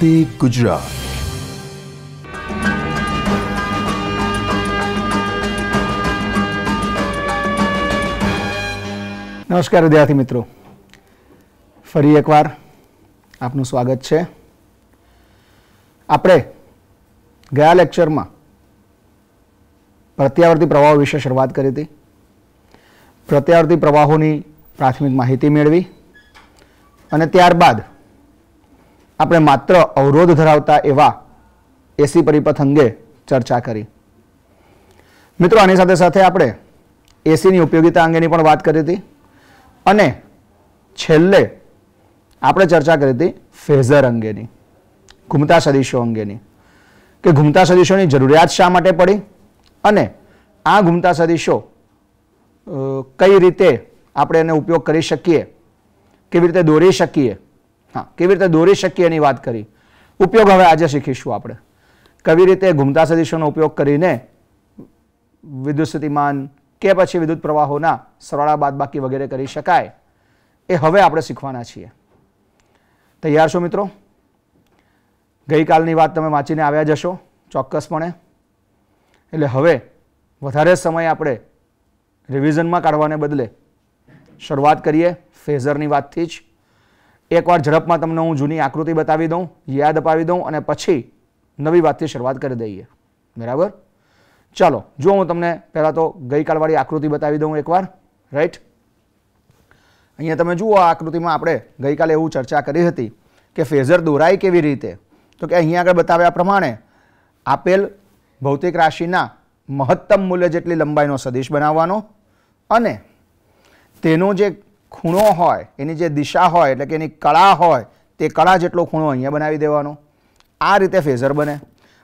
વંદે ગુજરાત નમસ્કાર વિદ્યાર્થી મિત્રો. ફરી એકવાર આપનું સ્વાગત છે. આપણે ગયા લેક્ચરમાં પ્રત્યાવર્તી પ્રવાહો વિશે શરૂઆત કરી હતી. પ્રત્યાવર્તી પ્રવાહોની પ્રાથમિક માહિતી મેળવી અને ત્યારબાદ આપણે માત્ર અવરોધ ધરાવતા એવા એસી પરિપથ અંગે ચર્ચા કરી. મિત્રો, આની સાથે સાથે આપણે એસીની ઉપયોગિતા અંગેની પણ વાત કરી હતી અને છેલ્લે આપણે ચર્ચા કરી હતી ફેઝર અંગેની, ઘૂમતા સદીશો અંગેની કે ઘૂમતા સદીશોની જરૂરિયાત શા માટે પડી અને આ ઘૂમતા સદીશો કઈ રીતે આપણે એનો ઉપયોગ કરી શકીએ, કેવી રીતે દોરી શકીએ હા, કેવી રીતે દોરી શકીએ એની વાત કરી. ઉપયોગ હવે આજે શીખીશું આપણે. કેવી રીતે ઘૂમતા સદીશોનો ઉપયોગ કરીને વિદ્યુત સ્થિતિમાન કે પછી વિદ્યુત પ્રવાહોના સરવાળા બાદબાકી વગેરે કરી શકાય. એ હવે આપણે શીખવાના છીએ. તૈયાર છો મિત્રો? ગઈકાલની વાત તમે વાંચીને આવ્યા જશો ચોક્કસપણે. એટલે હવે વધારે સમય આપણે રિવિઝનમાં કાઢવાને બદલે શરૂઆત કરીએ ફેઝરની વાતથી જ. એકવાર ઝડપમાં તમને હું જૂની આકૃતિ બતાવી દઉં, યાદ અપાવી દઉં અને પછી નવી વાતથી શરૂઆત કરી દઈએ. બરાબર? ચાલો, જો હું તમને પહેલાં તો ગઈકાલવાળી આકૃતિ બતાવી દઉં એકવાર. રાઈટ અહીંયા તમે જુઓ આ આકૃતિમાં આપણે ગઈકાલે એવું ચર્ચા કરી હતી કે ફેઝર દોરાય કેવી રીતે? તો કે અહીંયા આગળ બતાવ્યા પ્રમાણે આપેલ ભૌતિક રાશિના મહત્તમ મૂલ્ય જેટલી લંબાઈનો સદિશ બનાવવાનો અને તેનો જે ખૂણો હોય, એની જે દિશા હોય, એટલે કે એની કળા હોય, તે કળા જેટલો ખૂણો અહીંયા બનાવી દેવાનો. આ રીતે ફેઝર બને.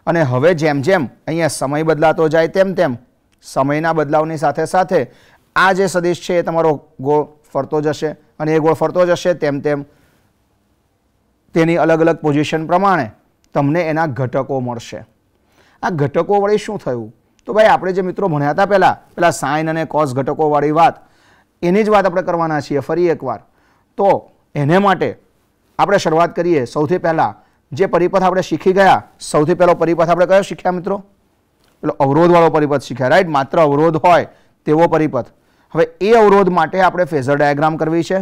અને હવે જેમ જેમ અહીંયા સમય બદલાતો જાય તેમ તેમ સમયના બદલાવની સાથે સાથે આ જે સદિશ છે એ તમારો ગોળ ફરતો જશે. અને એ ગોળ ફરતો જશે તેમ તેમ તેની અલગ અલગ પોઝિશન પ્રમાણે તમને એના ઘટકો મળશે. આ ઘટકો વળી શું થયું? તો ભાઈ આપણે જે મિત્રો ભણ્યા હતા પહેલાં પેલા સાઇન અને કોસ ઘટકોવાળી વાત એની જ વાત આપણે કરવાના છીએ ફરી એકવાર. તો એને માટે આપણે શરૂઆત કરીએ સૌથી પહેલાં. જે પરિપથ આપણે શીખી ગયા, સૌથી પહેલો પરિપથ આપણે કયો શીખ્યા મિત્રો? પેલો અવરોધવાળો પરિપથ શીખ્યા રાઈટ માત્ર અવરોધ હોય તેવો પરિપથ. હવે એ અવરોધ માટે આપણે ફેઝર ડાયાગ્રામ કરવી છે.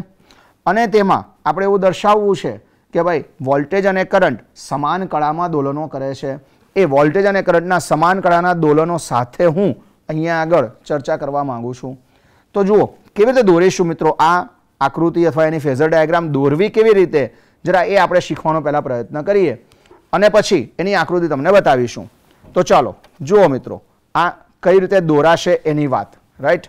અને તેમાં આપણે એવું દર્શાવવું છે કે ભાઈ, વોલ્ટેજ અને કરંટ સમાન કળામાં દોલનો કરે છે. એ વોલ્ટેજ અને કરંટના સમાન કળાના દોલનો સાથે હું અહીંયા આગળ ચર્ચા કરવા માગું છું. તો જુઓ કેવી રીતે દોરીશું મિત્રો? આ આકૃતિ અથવા એની ફેઝર ડાયાગ્રામ દોરવી કેવી રીતે? જરા એ આપણે શીખવાનો પહેલાં પ્રયત્ન કરીએ. અને પછી એની આકૃતિ તમને બતાવીશું. તો ચાલો, જુઓ મિત્રો, આ કઈ રીતે દોરાશે એની વાત રાઈટ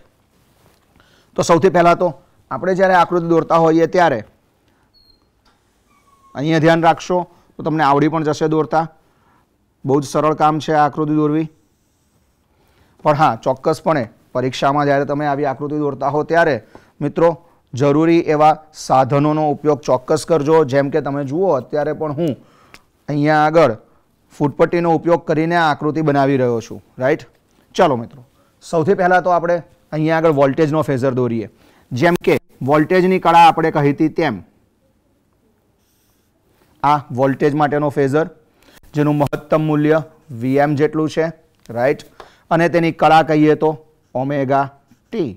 તો સૌથી પહેલાં તો આપણે જ્યારે આકૃતિ દોરતા હોઈએ ત્યારે અહીંયા ધ્યાન રાખશો, તો તમને આવડી પણ જશે દોરતા. બહુ જ સરળ કામ છે આ આકૃતિ દોરવી. પણ હા, ચોક્કસપણે પરીક્ષામાં જ્યારે તમે આવી આકૃતિ દોરતા હો ત્યારે, મિત્રો, જરૂરી એવા સાધનોનો ઉપયોગ ચોક્કસ કરજો. જેમ કે તમે જુઓ, અત્યારે પણ હું અહીંયા આગળ ફૂટપટ્ટીનો ઉપયોગ કરીને આ આકૃતિ બનાવી રહ્યો છું. રાઈટ ચાલો, મિત્રો. સૌથી પહેલાં તો આપણે અહીંયા આગળ વોલ્ટેજનો ફેઝર દોરીએ. જેમ કે, વોલ્ટેજની કળા આપણે કહી હતી તેમ, આ વોલ્ટેજ માટેનો ફેઝર, જેનું મહત્તમ મૂલ્ય વીએમ જેટલું છે. રાઈટ અને તેની કળા કહીએ તો ઓમેગા ટી.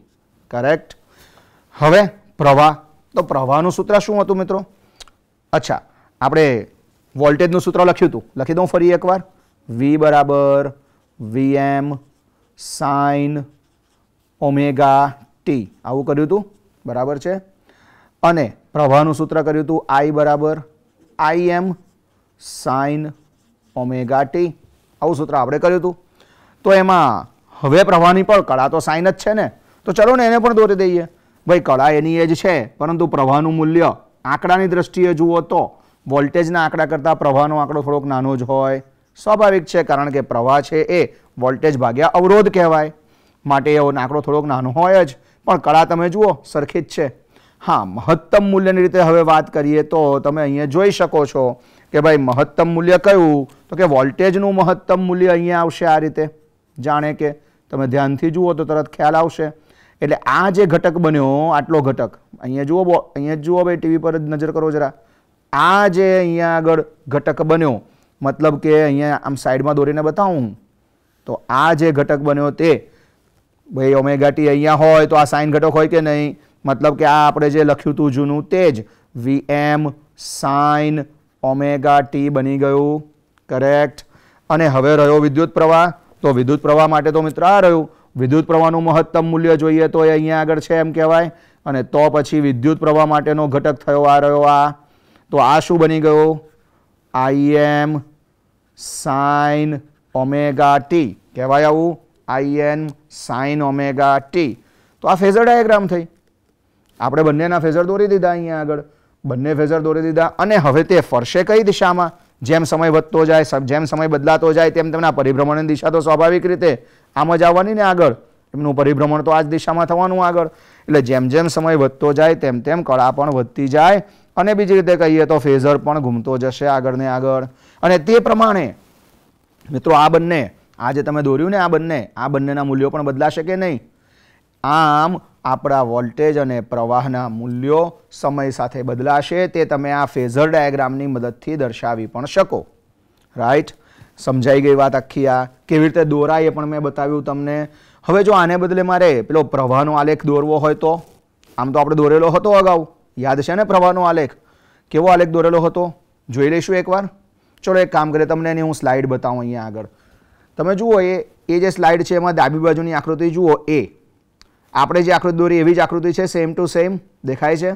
કરેક્ટ હવે પ્રવાહ. તો પ્રવાહનું સૂત્ર શું હતું મિત્રો? અચ્છા, આપણે વોલ્ટેજનું સૂત્ર લખ્યું હતું. લખી દઉં ફરી એકવાર. વી બરાબર વીએમ સાઇન ઓમેગા ટી આવું કર્યું હતું? બરાબર છે? અને પ્રવાહનું સૂત્ર કર્યું હતું આઈ બરાબર I M sine omega T આવું સૂત્ર આપણે કર્યું હતું. તો એમાં હવે પ્રવાહની પણ કળા તો સાઇન જ છે ને. તો ચલો ને એને પણ દોરી દઈએ. ભાઈ, કળા એની એ જ છે, પરંતુ પ્રવાહનું મૂલ્ય આંકડાની દ્રષ્ટિએ જુઓ તો વોલ્ટેજના આંકડા કરતાં પ્રવાહનો આંકડો થોડોક નાનો જ હોય. સ્વાભાવિક છે, કારણ કે પ્રવાહ છે એ વોલ્ટેજ ભાગ્યા અવરોધ કહેવાય. માટે એવો આંકડો થોડોક નાનો હોય જ. પણ કળા તમે જુઓ, સરખી જ છે. હા, મહત્તમ મૂલ્યની રીતે હવે વાત કરીએ તો તમે અહીંયા જોઈ શકો છો કે ભાઈ, મહત્તમ મૂલ્ય કયું? તો કે વોલ્ટેજનું મહત્તમ મૂલ્ય અહીંયા આવશે આ રીતે. જાણે કે તમે ધ્યાનથી જુઓ તો તરત ખ્યાલ આવશે. એટલે આ જે ઘટક બન્યો, આટલો ઘટક, અહીંયા જુઓ અહીંયા જ જુઓ ભાઈ, ટીવી પર જ નજર કરો જરા. આ જે અહીંયા આગળ ઘટક બન્યો, મતલબ કે અહીંયા આમ સાઈડમાં દોરીને બતાવું. તો આ જે ઘટક બન્યો તે, ભાઈ ઓમેગા ટી અહીંયા હોય તો આ સાઇન ઘટક હોય કે નહીં? મતલબ કે આ આપણે જે લખ્યું હતું જૂનું તે જ વી એમ સાઇન ઓમેગા બની ગયું. કરેક્ટ અને હવે રહ્યો વિદ્યુત પ્રવાહ. તો વિદ્યુત પ્રવાહ માટે તો મિત્ર આ રહ્યું. વિદ્યુત પ્રવાહનું મહત્તમ મૂલ્ય જોઈએ તો એ અહીંયા આગળ છે એમ કહેવાય. અને તો પછી વિદ્યુત પ્રવાહ માટેનો ઘટક થયો આ રહ્યો આ. તો આ શું બની ગયો? I M sine omega T. કહેવાય આવું? I N sine omega T. તો આ ફેઝર ડાયાગ્રામ થઈ. આપણે બંનેના ફેઝર દોરી દીધા અહીંયા આગળ. બંને ફેઝર દોરી દીધા અને હવે તે ફરશે કઈ દિશામાં? જેમ સમય વધતો જાય જેમ સમય બદલાતો જાય, તેમ તેમના પરિભ્રમણની દિશા તો સ્વાભાવિક રીતે આમ જ આવવાની ને આગળ. એમનું પરિભ્રમણ તો આ જ દિશામાં થવાનું આગળ. એટલે જેમ જેમ સમય વધતો જાય, તેમ તેમ કળા પણ વધતી જાય અને બીજી રીતે કહીએ તો ફેઝર પણ ઘૂમતો જશે આગળ ને આગળ. અને તે પ્રમાણે, મિત્રો, આ બંને આ જે તમે દોર્યું ને આ બંને, આ બંનેના મૂલ્યો પણ બદલાશે કે નહીં? આમ આપણા વોલ્ટેજ અને પ્રવાહના મૂલ્યો સમય સાથે બદલાશે તે તમે આ ફેઝર ડાયાગ્રામની મદદથી દર્શાવી પણ શકો. રાઈટ સમજાઈ ગઈ વાત આખી આ. કેવી રીતે દોરાય એ પણ મેં બતાવ્યું તમને. હવે જો આને બદલે મારે પેલો પ્રવાહનો આલેખ દોરવો હોય તો? આમ તો આપણે દોરેલો હતો અગાઉ. યાદ છે ને પ્રવાહનો આલેખ? કેવો આલેખ દોરેલો હતો? જોઈ લઈશું એકવાર. ચલો એક કામ કરીએ, તમને એની હું સ્લાઇડ બતાવું અહીંયા આગળ. તમે જુઓ એ એ જે સ્લાઇડ છે એમાં ડાબી બાજુની આકૃતિ જુઓ, એ. આપણે જે આકૃતિ દોરી એવી જ આકૃતિ છે સેમ ટુ સેમ દેખાય છે.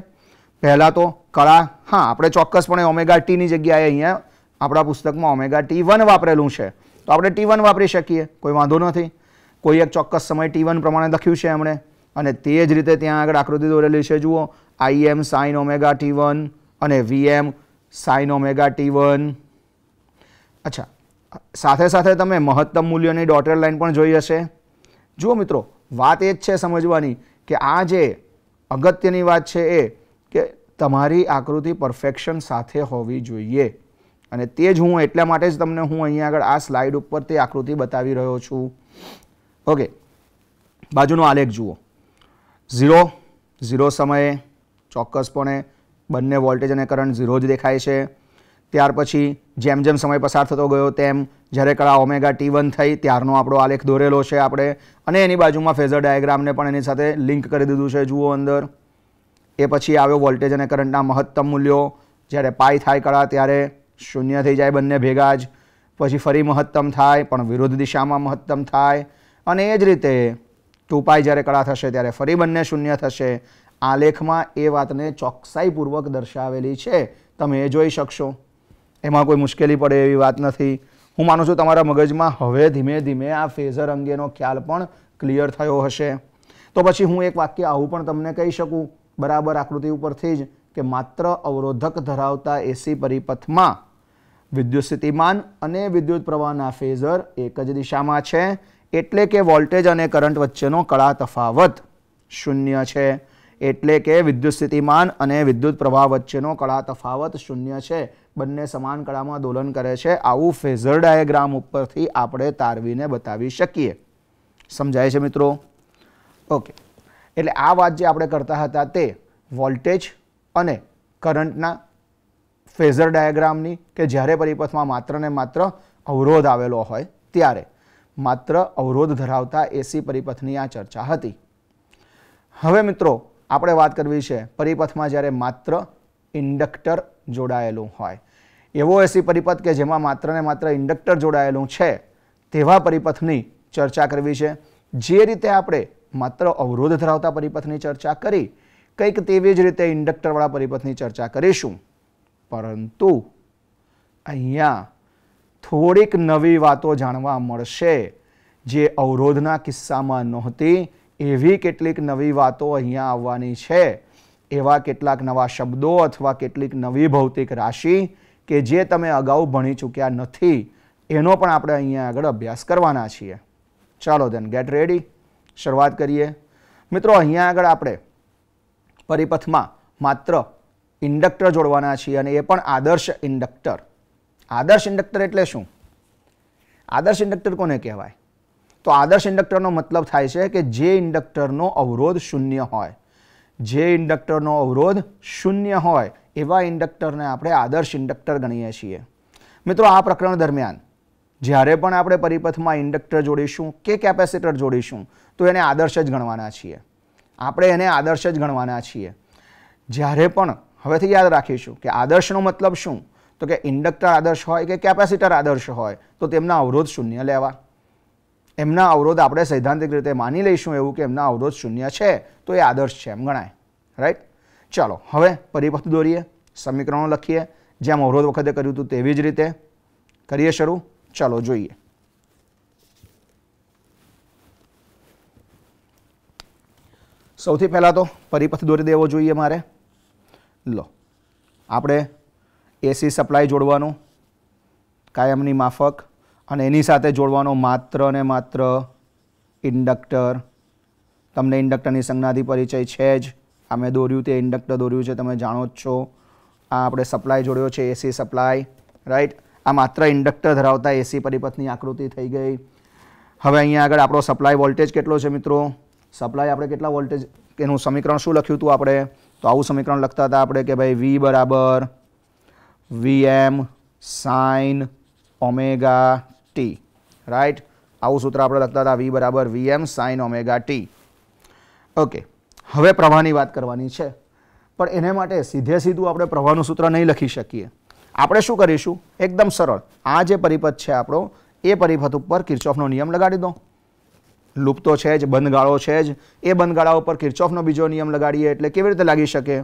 પહેલાં તો કળા, હા, આપણે ચોક્કસપણે ઓમેગા ટીની જગ્યાએ અહીંયા આપણા પુસ્તકમાં ઓમેગા ટી વન વાપરેલું છે. તો આપણે ટી વન વાપરી શકીએ, કોઈ વાંધો નથી. કોઈ એક ચોક્કસ સમય ટી વન પ્રમાણે લખ્યું છે એમણે. અને તે જ રીતે ત્યાં આગળ આકૃતિ દોરેલી છે, જુઓ. IM sine omega T one અને VM sine omega T one અચ્છા, સાથે સાથે તમે મહત્તમ મૂલ્યની ડોટેડ લાઈન પણ જોઈ હશે. જુઓ મિત્રો વાત એ જ છે સમજવાની કે આ જે અગત્યની વાત છે એ કે તમારી આકૃતિ પરફેક્શન સાથે હોવી જોઈએ. અને તે જ હું એટલા માટે જ તમને હું અહીંયા આગળ આ સ્લાઇડ ઉપર તે આકૃતિ બતાવી રહ્યો છું. ઓકે બાજુનો આલેખ જુઓ. ઝીરો ઝીરો સમયે ચોક્કસપણે બંને વોલ્ટેજ અને કરંટ ઝીરો જ દેખાય છે. ત્યાર પછી જેમ જેમ સમય પસાર થતો ગયો તેમ જ્યારે કળા ઓમેગા ટી વન થઈ ત્યારનો આપણો આલેખ દોરેલો છે આપણે. અને એની બાજુમાં ફેઝર ડાયાગ્રામને પણ એની સાથે લિંક કરી દીધું છે, જુઓ અંદર. એ પછી આવ્યો વોલ્ટેજ અને કરંટના મહત્તમ મૂલ્યો. જ્યારે પાઈ થાય કળા ત્યારે શૂન્ય થઈ જાય બંને ભેગા જ. પછી ફરી મહત્તમ થાય, પણ વિરુદ્ધ દિશામાં મહત્તમ થાય. અને એ જ રીતે ટુ પાઈ જ્યારે કળા થશે ત્યારે ફરી બંને શૂન્ય થશે. આલેખમાં એ વાતને ચોકસાઈપૂર્વક દર્શાવેલી છે. તમે એ જોઈ શકશો. એમાં કોઈ મુશ્કેલી પડે એવી વાત નથી. હું માનું છું તમારા મગજમાં હવે ધીમે ધીમે આ ફેઝર અંગેનો ખ્યાલ પણ ક્લિયર થયો હશે. તો પછી હું એક વાક્ય આવું પણ તમને કહી શકું. બરાબર આકૃતિ ઉપરથી જ કે માત્ર અવરોધક ધરાવતા એસી પરિપથમાં વિદ્યુત સ્થિતિમાન અને વિદ્યુત પ્રવાહના ફેઝર એક જ દિશામાં છે. એટલે કે વોલ્ટેજ અને કરંટ વચ્ચેનો કળા તફાવત શૂન્ય છે. એટલે કે વિદ્યુત સ્થિતિમાન અને વિદ્યુત પ્રવાહ વચ્ચેનો કળા તફાવત શૂન્ય છે. બંને સમાન કળામાં દોલન કરે છે. આવું ફેઝર ડાયાગ્રામ ઉપરથી આપણે તારવીને બતાવી શકીએ. સમજાય છે મિત્રો? ઓકે. એટલે આ વાત જે આપણે કરતા હતા તે વોલ્ટેજ અને કરંટના ફેઝર ડાયાગ્રામની કે જ્યારે પરિપથમાં માત્ર ને માત્ર અવરોધ આવેલો હોય ત્યારે માત્ર અવરોધ ધરાવતા એસી પરિપથની આ ચર્ચા હતી. હવે મિત્રો, આપણે વાત કરવી છે પરિપથમાં જ્યારે માત્ર ઇન્ડક્ટર જોડાયેલું હોય. એવો એસી પરિપથ કે જેમાં માત્ર ને માત્ર ઇન્ડક્ટર જોડાયેલું છે, તેવા પરિપથની ચર્ચા કરવી છે. જે રીતે આપણે માત્ર અવરોધ ધરાવતા પરિપથની ચર્ચા કરી, કંઈક તેવી જ રીતે ઇન્ડક્ટરવાળા પરિપથની ચર્ચા કરીશું. પરંતુ અહીંયા થોડીક નવી વાતો જાણવા મળશે, જે અવરોધના કિસ્સામાં નહોતી. એવી કેટલીક નવી વાતો અહીંયા આવવાની છે. એવા કેટલાક નવા શબ્દો અથવા કેટલીક નવી ભૌતિક રાશિ કે જે તમે અગાઉ ભણી ચૂક્યા નથી, એનો પણ આપણે અહીંયા આગળ અભ્યાસ કરવાના છીએ. ચાલો દેન ગેટ રેડી શરૂઆત કરીએ. મિત્રો, અહીંયા આગળ આપણે પરિપથમાં માત્ર ઇન્ડક્ટર જોડવાના છીએ અને એ પણ આદર્શ ઇન્ડક્ટર. આદર્શ ઇન્ડક્ટર એટલે શું? આદર્શ ઇન્ડક્ટર કોને કહેવાય? તો આદર્શ ઇન્ડક્ટરનો મતલબ થાય છે કે જે ઇન્ડક્ટરનો અવરોધ શૂન્ય હોય. જે ઇન્ડક્ટરનો અવરોધ શૂન્ય હોય એવા ઇન્ડક્ટરને આપણે આદર્શ ઇન્ડક્ટર ગણીએ છીએ. મિત્રો, આ પ્રકરણ દરમિયાન જ્યારે પણ આપણે પરિપથમાં ઇન્ડક્ટર જોડીશું કે કેપેસિટર જોડીશું, તો એને આદર્શ જ ગણવાના છીએ. આપણે એને આદર્શ જ ગણવાના છીએ. જ્યારે પણ, હવેથી યાદ રાખીશું કે આદર્શનો મતલબ શું? તો કે ઇન્ડક્ટર આદર્શ હોય કે કેપેસિટર આદર્શ હોય, તો તેમના અવરોધ શૂન્ય લેવા. એમના અવરોધ આપણે સૈદ્ધાંતિક રીતે માની લઈશું એવું કે એમના અવરોધ શૂન્ય છે, તો એ આદર્શ છે એમ ગણાય. રાઈટ ચાલો, હવે પરિપથ દોરીએ, સમીકરણો લખીએ. જેમ અવરોધ વખતે કર્યું હતું તેવી જ રીતે કરીએ શરૂ. ચાલો, જોઈએ. સૌથી પહેલાં તો પરિપથ દોરી દેવો જોઈએ મારે. લો, આપણે એસી સપ્લાય જોડવાનું, કાયમની માફક અને એની સાથે જોડવાનો માત્ર ને માત્ર ઇન્ડક્ટર. તમને ઇન્ડક્ટરની સંજ્ઞાથી પરિચય છે જ. આ મેં દોર્યું તે ઇન્ડક્ટર દોર્યું છે, તમે જાણો જ છો. આ આપણે સપ્લાય જોડ્યો છે, એસી સપ્લાય રાઈટ આ માત્ર ઇન્ડક્ટર ધરાવતા એસી પરિપથની આકૃતિ થઈ ગઈ. હવે અહીંયા આગળ આપણો સપ્લાય વોલ્ટેજ કેટલો છે મિત્રો? સપ્લાય આપણે કેટલા વોલ્ટેજ? એનું સમીકરણ શું લખ્યું હતું આપણે? તો આવું સમીકરણ લખતા હતા આપણે કે ભાઈ વી બરાબર V M sine omega T right આવું સૂત્ર આપણે લખતા હતા વી બરાબર VM sine omega T okay હવે પ્રવાહની વાત કરવાની છે. પણ એને માટે સીધે સીધું આપણે પ્રવાહનું સૂત્ર નહીં લખી શકીએ. આપણે શું કરીશું? એકદમ સરળ. આ જે પરિપથ છે આપણો, એ પરિપથ ઉપર કિર્ચોફનો નિયમ લગાડી દો. લૂપ તો છે જ, બંધગાળો છે જ. એ બંધગાળા ઉપર કિર્ચોફનો બીજો નિયમ લગાડીએ એટલે કેવી રીતે લાગી શકે?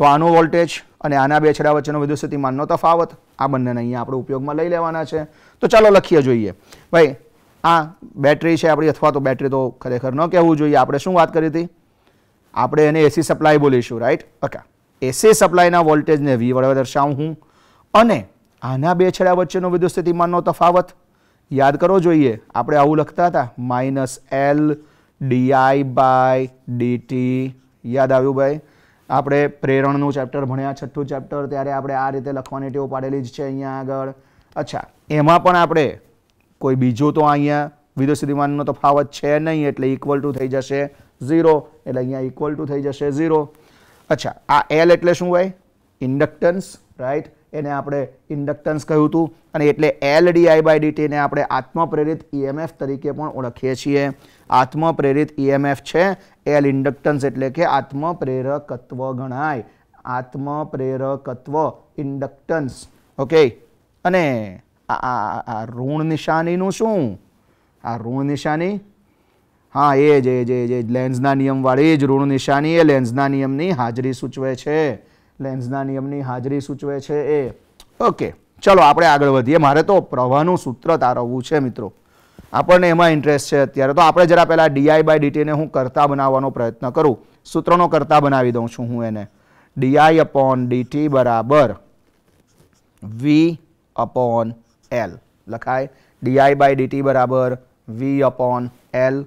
તો આનો વોલ્ટેજ અને આના બે છેડા વચ્ચેનો વિદ્યુતસ્થિતિમાનનો તફાવત આ બંનેને અહીંયા આપણે ઉપયોગમાં લઈ લેવાના છે. તો ચાલો લખીએ જોઈએ. ભાઈ, આ બેટરી છે આપણી, અથવા તો બેટરી તો ખરેખર ન કહેવું જોઈએ. આપણે શું વાત કરી હતી? આપણે એને એસી સપ્લાય બોલીશું, રાઈટ? ઓકે. એસી સપ્લાયના વોલ્ટેજને વી વડે દર્શાવું હું. અને આના બે છેડા વચ્ચેનો વિદ્યુતસ્થિતિમાનનો તફાવત યાદ કરવો જોઈએ. આપણે આવું લખતા હતા. Minus L DI by DT યાદ આવ્યું ભાઈ? આપણે પ્રેરણનું ચેપ્ટર ભણ્યા, છઠ્ઠું ચેપ્ટર ત્યારે આપણે આ રીતે લખવાની ટેવ પાડેલી જ છે અહીંયા આગળ. અચ્છા, એમાં પણ આપણે કોઈ બીજું તો અહીંયા વિદ્યુત સ્થિતિમાનનો તફાવત છે નહીં, એટલે ઇક્વલ ટુ થઈ જશે ઝીરો એટલે અહીંયા ઇક્વલ ટુ થઈ જશે ઝીરો અચ્છા, આ એલ એટલે શું હોય ઇન્ડક્ટન્સ રાઈટ એને આપણે ઇન્ડક્ટન્સ કહ્યું હતું અને એટલે એલ ડીઆઈ બાય ડીટીને આપણે આત્મપ્રેરિત ઈએમએફ તરીકે પણ ઓળખીએ છીએ. આત્મપ્રેરિત ઈએમએફ છે. એલ ઇન્ડક્ટન્સ એટલે કે આત્મપ્રેરકત્વ ગણાય. આત્મપ્રેરકત્વ ઇન્ડક્ટન્સ ઓકે અને આ આ ઋણ નિશાનીનું શું? આ ઋણ નિશાની? હા, એ જ એ જ એ જ લેન્સના નિયમવાળી જ ઋણ નિશાની એ લેન્સના નિયમની હાજરી સૂચવે છે. લેન્સના નિયમની હાજરી સૂચવે છે એ. ઓકે, ચલો આપણે આગળ વધીએ. મારે તો પ્રવાહનું સૂત્ર તારવવું છે, મિત્રો. આપણને એમાં ઇન્ટરેસ્ટ છે અત્યારે. તો આપણે જરા પહેલાં ડીઆઈ બાય ડીટીને હું કરતા બનાવવાનો પ્રયત્ન કરું. સૂત્રનો કરતા બનાવી દઉં છું હું એને. ડીઆઈ અપોન ડીટી બરાબર વી અપોન એલ લખાય. ડીઆઈ બાય ડીટી બરાબર વી અપોન એલ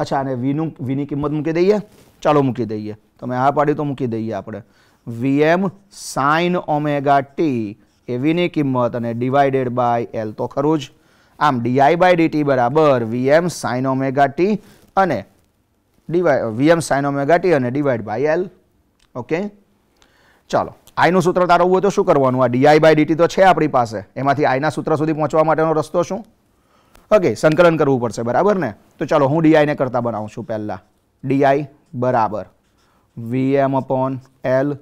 અચ્છા, અને વીનું વીની કિંમત મૂકી દઈએ? ચાલો મૂકી દઈએ. તમે હા પાડી તો મૂકી દઈએ આપણે. વીએમ સાઇન ઓમેગા ટી એ વીની કિંમત અને ડિવાઇડેડ બાય એલ તો ખરું જ. આમ ડીઆઈ બાય ડીટી બરાબર વીએમ સાઇન ઓમેગા ટી અને ડીવાય વીએમ સાઇન ઓમેગા અને ડિવાઈડ બાય એલ ઓકે ચાલો આઈનું સૂત્ર તારવવું હોય તો શું કરવાનું? આ ડીઆઈ બાય ડીટી તો છે આપણી પાસે. એમાંથી આઈના સૂત્ર સુધી પહોંચવા માટેનો રસ્તો શું? ઓકે સંકલન કરવું પડશે, બરાબર ને? તો ચાલો, હું ડીઆઈને કરતા બનાવું છું પહેલાં. ડીઆઈ બરાબર. VM upon L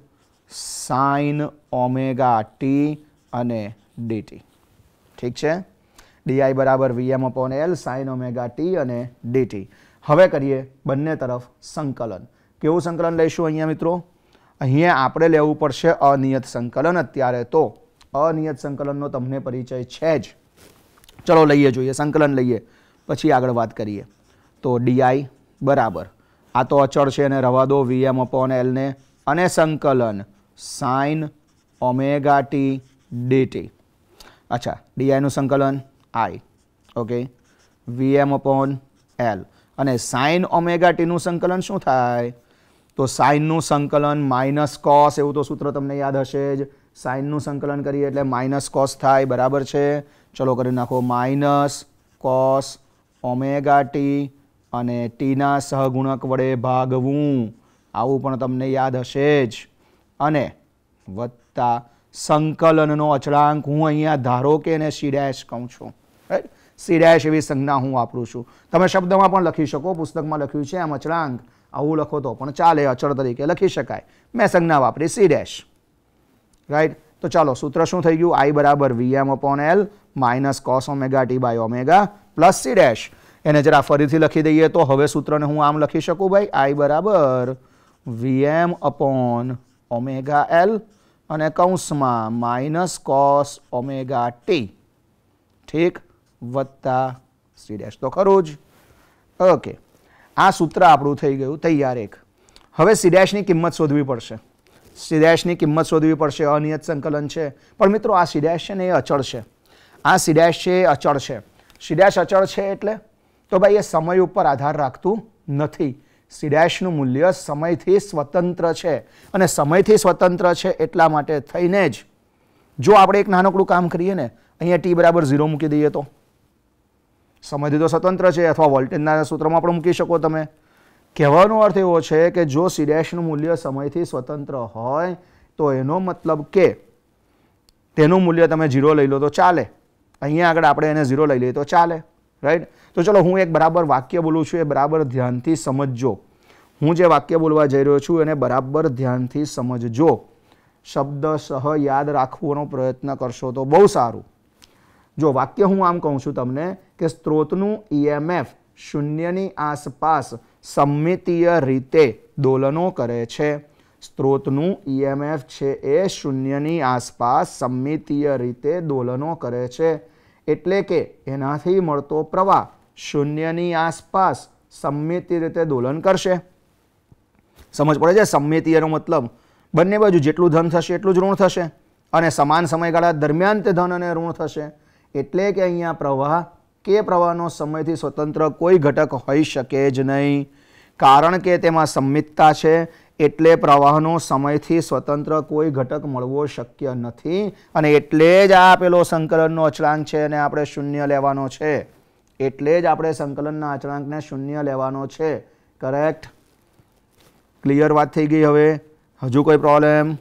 sine omega T અને ડીટી ઠીક છે? ડીઆઈ બરાબર VM upon L sine omega T અને ડીટી હવે કરીએ બંને તરફ સંકલન. કેવું સંકલન લઈશું અહીંયા મિત્રો? અહીંયા આપણે લેવું પડશે અનિયત સંકલન અત્યારે તો. અનિયત સંકલનનો તમને પરિચય છે જ. ચલો લઈએ જોઈએ, સંકલન લઈએ. પછી આગળ વાત કરીએ. તો ડીઆઈ બરાબર. આ તો અચળ છે અને રવા દો. વીએમ અપોન એલને અને સંકલન. સાઇન ઓમેગા ટી ડીટી અચ્છા ડીઆઈનું સંકલન I okay VM upon L અને સાઇન ઓમેગા ટીનું સંકલન શું થાય? તો સાઇનનું સંકલન માઇનસ કોસ એવું તો સૂત્ર તમને યાદ હશે જ. સાઇનનું સંકલન કરીએ એટલે માઇનસ કોસ થાય, બરાબર છે? ચલો કરી નાખો માઇનસ કોસ ઓમેગા ટી અને ટીના સહગુણક વડે ભાગવું. આવું પણ તમને યાદ હશે જ. અને વત્તા સંકલનનો અચળાંક હું અહીંયા ધારો કે એને સીડેશ કહું છું રાઈટ સીડેશ એવી સંજ્ઞા હું વાપરું છું. તમે શબ્દમાં પણ લખી શકો, પુસ્તકમાં લખ્યું છે આમ અચળાંક. આવું લખો તો પણ ચાલે, અચળ તરીકે લખી શકાય. મેં સંજ્ઞા વાપરી સીડેશ રાઈટ તો ચાલો, સૂત્ર શું થઈ ગયું? આઈ બરાબર VM upon L minus cos omega T by omega plus C dash એને જરા ફરીથી લખી દઈએ તો હવે સૂત્રને હું આમ લખી શકું ભાઈ? આઈ બરાબર વીએમ અપોન ઓમેગા એલ અને કૌંસમાં માઇનસ કોસ ઓમેગા ટી ઠીક? વત્તા સી ડેશ તો ખરું જ. ઓકે આ સૂત્ર આપણું થઈ ગયું. તૈયાર એક. હવે સી ડેશની કિંમત શોધવી પડશે. સી ડેશની કિંમત શોધવી પડશે. અનિયત સંકલન છે. પણ મિત્રો, આ સી ડેશ છે ને એ અચળ છે. આ સી ડેશ છે એ અચળ છે. સી ડેશ અચળ છે એટલે? તો ભાઈ, એ સમય ઉપર આધાર રાખતું નથી. સી ડેશનું મૂલ્ય સમયથી સ્વતંત્ર છે અને સમયથી સ્વતંત્ર છે એટલા માટે થઈને જ જો આપણે એક નાનકડું કામ કરીએ ને, અહીંયા ટી બરાબર ઝીરો મૂકી દઈએ તો. સમયથી તો સ્વતંત્ર છે અથવા વોલ્ટેજના સૂત્રમાં પણ મૂકી શકો તમે. કહેવાનો અર્થ એવો છે કે જો સી ડેશનું મૂલ્ય સમયથી સ્વતંત્ર હોય, તો એનો મતલબ કે તેનું મૂલ્ય તમે ઝીરો લઈ લો તો ચાલે. અહીંયા આગળ આપણે એને ઝીરો લઈ લઈએ તો ચાલે. રાઈટ તો ચલો હું એક બરાબર વાક્ય બોલું છું, એ બરાબર ધ્યાનથી સમજજો. હું જે વાક્ય બોલવા જઈ રહ્યો છું, એને બરાબર ધ્યાનથી સમજજો. શબ્દ સહ યાદ રાખવાનો પ્રયત્ન કરશો તો બહુ સારું. જો વાક્ય હું આમ કહું છું તમને કે સ્ત્રોતનું ઈએમએફ શૂન્યની આસપાસ સમિતીય રીતે દોલનો કરે છે. સ્ત્રોતનું ઈએમએફ છે એ શૂન્યની આસપાસ સમિતીય રીતે દોલનો કરે છે. એટલે કે એનાથી મળતો પ્રવાહ શૂન્યની આસપાસ સંમિતિ રીતે દોલન કરશે. સમજ પડે છે? સમમિતીયનો મતલબ બંને બાજુ જેટલું ધન થશે એટલું જ ઋણ થશે અને સમાન સમયગાળા દરમિયાન તે ધન અને ઋણ થશે. એટલે કે અહીંયા પ્રવાહ કે પ્રવાહનો સમયથી સ્વતંત્ર કોઈ ઘટક હોઈ શકે જ નહીં. કારણ કે તેમાં સંમિતતા છે એટલે પ્રવાહનો સમયથી સ્વતંત્ર કોઈ ઘટક મળવો શક્ય નથી. અને એટલે જ આ પેલો સંકલનનો અચળાંક છે અને આપણે શૂન્ય લેવાનો છે. એટલે જ આપણે સંકલનના અચળાંકને શૂન્ય લેવાનો છે. કરેક્ટ ક્લિયર વાત થઈ ગઈ હવે? હજુ કોઈ પ્રોબ્લેમ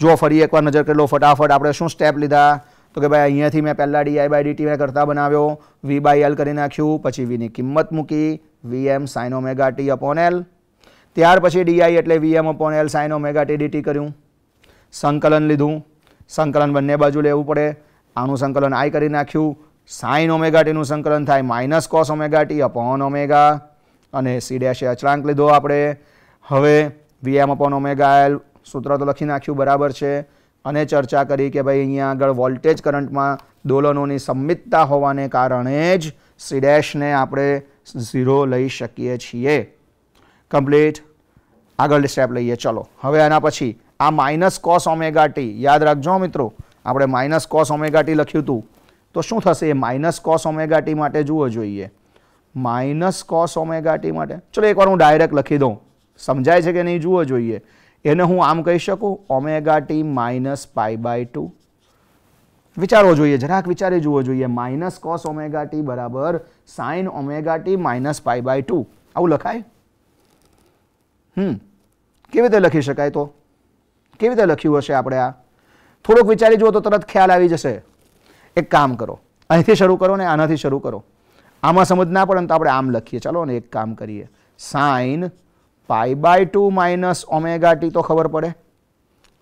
જો ફરી એકવાર નજર કરી લો, ફટાફટ. આપણે શું સ્ટેપ લીધા? તો કે ભાઈ, અહીંયાથી મેં પહેલાં ડીઆઈ બાય ડીટી મેં કરતા બનાવ્યો. વી બાય એલ કરી નાખ્યું. પછી વીની કિંમત મૂકી. V M sine omega T upon L ત્યાર પછી ડીઆઈ એટલે VM upon L sine omega T DT કર્યું. સંકલન લીધું. સંકલન બંને બાજુ લેવું પડે. આનું સંકલન આઈ કરી નાખ્યું. સાઇન ઓમેગા ટીનું સંકલન થાય minus cos omega T upon omega અને સી ડેશે અચળાંક લીધો આપણે. હવે વીએમ અપોન ઓમેગા એલ સૂત્ર તો લખી નાખ્યું, બરાબર છે. અને ચર્ચા કરી કે ભાઈ અહીંયા આગળ વોલ્ટેજ કરંટમાં દોલનોની સંમિતતા હોવાને કારણે જ સી ડેશને આપણે ઝીરો લઈ શકીએ છીએ. કમ્પ્લીટ આગળ સ્ટેપ લઈએ. ચલો, હવે આના પછી આ માઇનસ કોસ ઓમેગા ટી યાદ રાખજો મિત્રો, આપણે માઇનસ કોસ ઓમેગા ટી લખ્યું હતું. તો શું થશે? એ માઇનસ કોસ ઓમેગા ટી માટે જુઓ જોઈએ. માઇનસ કોસ ઓમેગા ટી માટે, ચલો એકવાર હું ડાયરેક્ટ લખી દઉં. સમજાય છે કે નહીં? જુઓ જોઈએ. એને હું આમ કહી શકું? Omega T minus pi by two વિચારવો જોઈએ, જરાક વિચારી જુઓ જોઈએ. માઇનસ કોસ ઓમેગા ટી બરાબર sine omega T minus pi by two આવું લખાય? હમ. કેવી રીતે લખી શકાય તો? કેવી રીતે લખ્યું હશે આપણે આ? થોડુંક વિચારી જુઓ તો તરત ખ્યાલ આવી જશે. એક કામ કરો. અહીંથી શરૂ કરો ને આનાથી શરૂ કરો. આમાં સમજ ના પડે તો આપણે આમ લખીએ. ચાલો ને એક કામ કરીએ. Sine pi by two minus omega T તો ખબર પડે?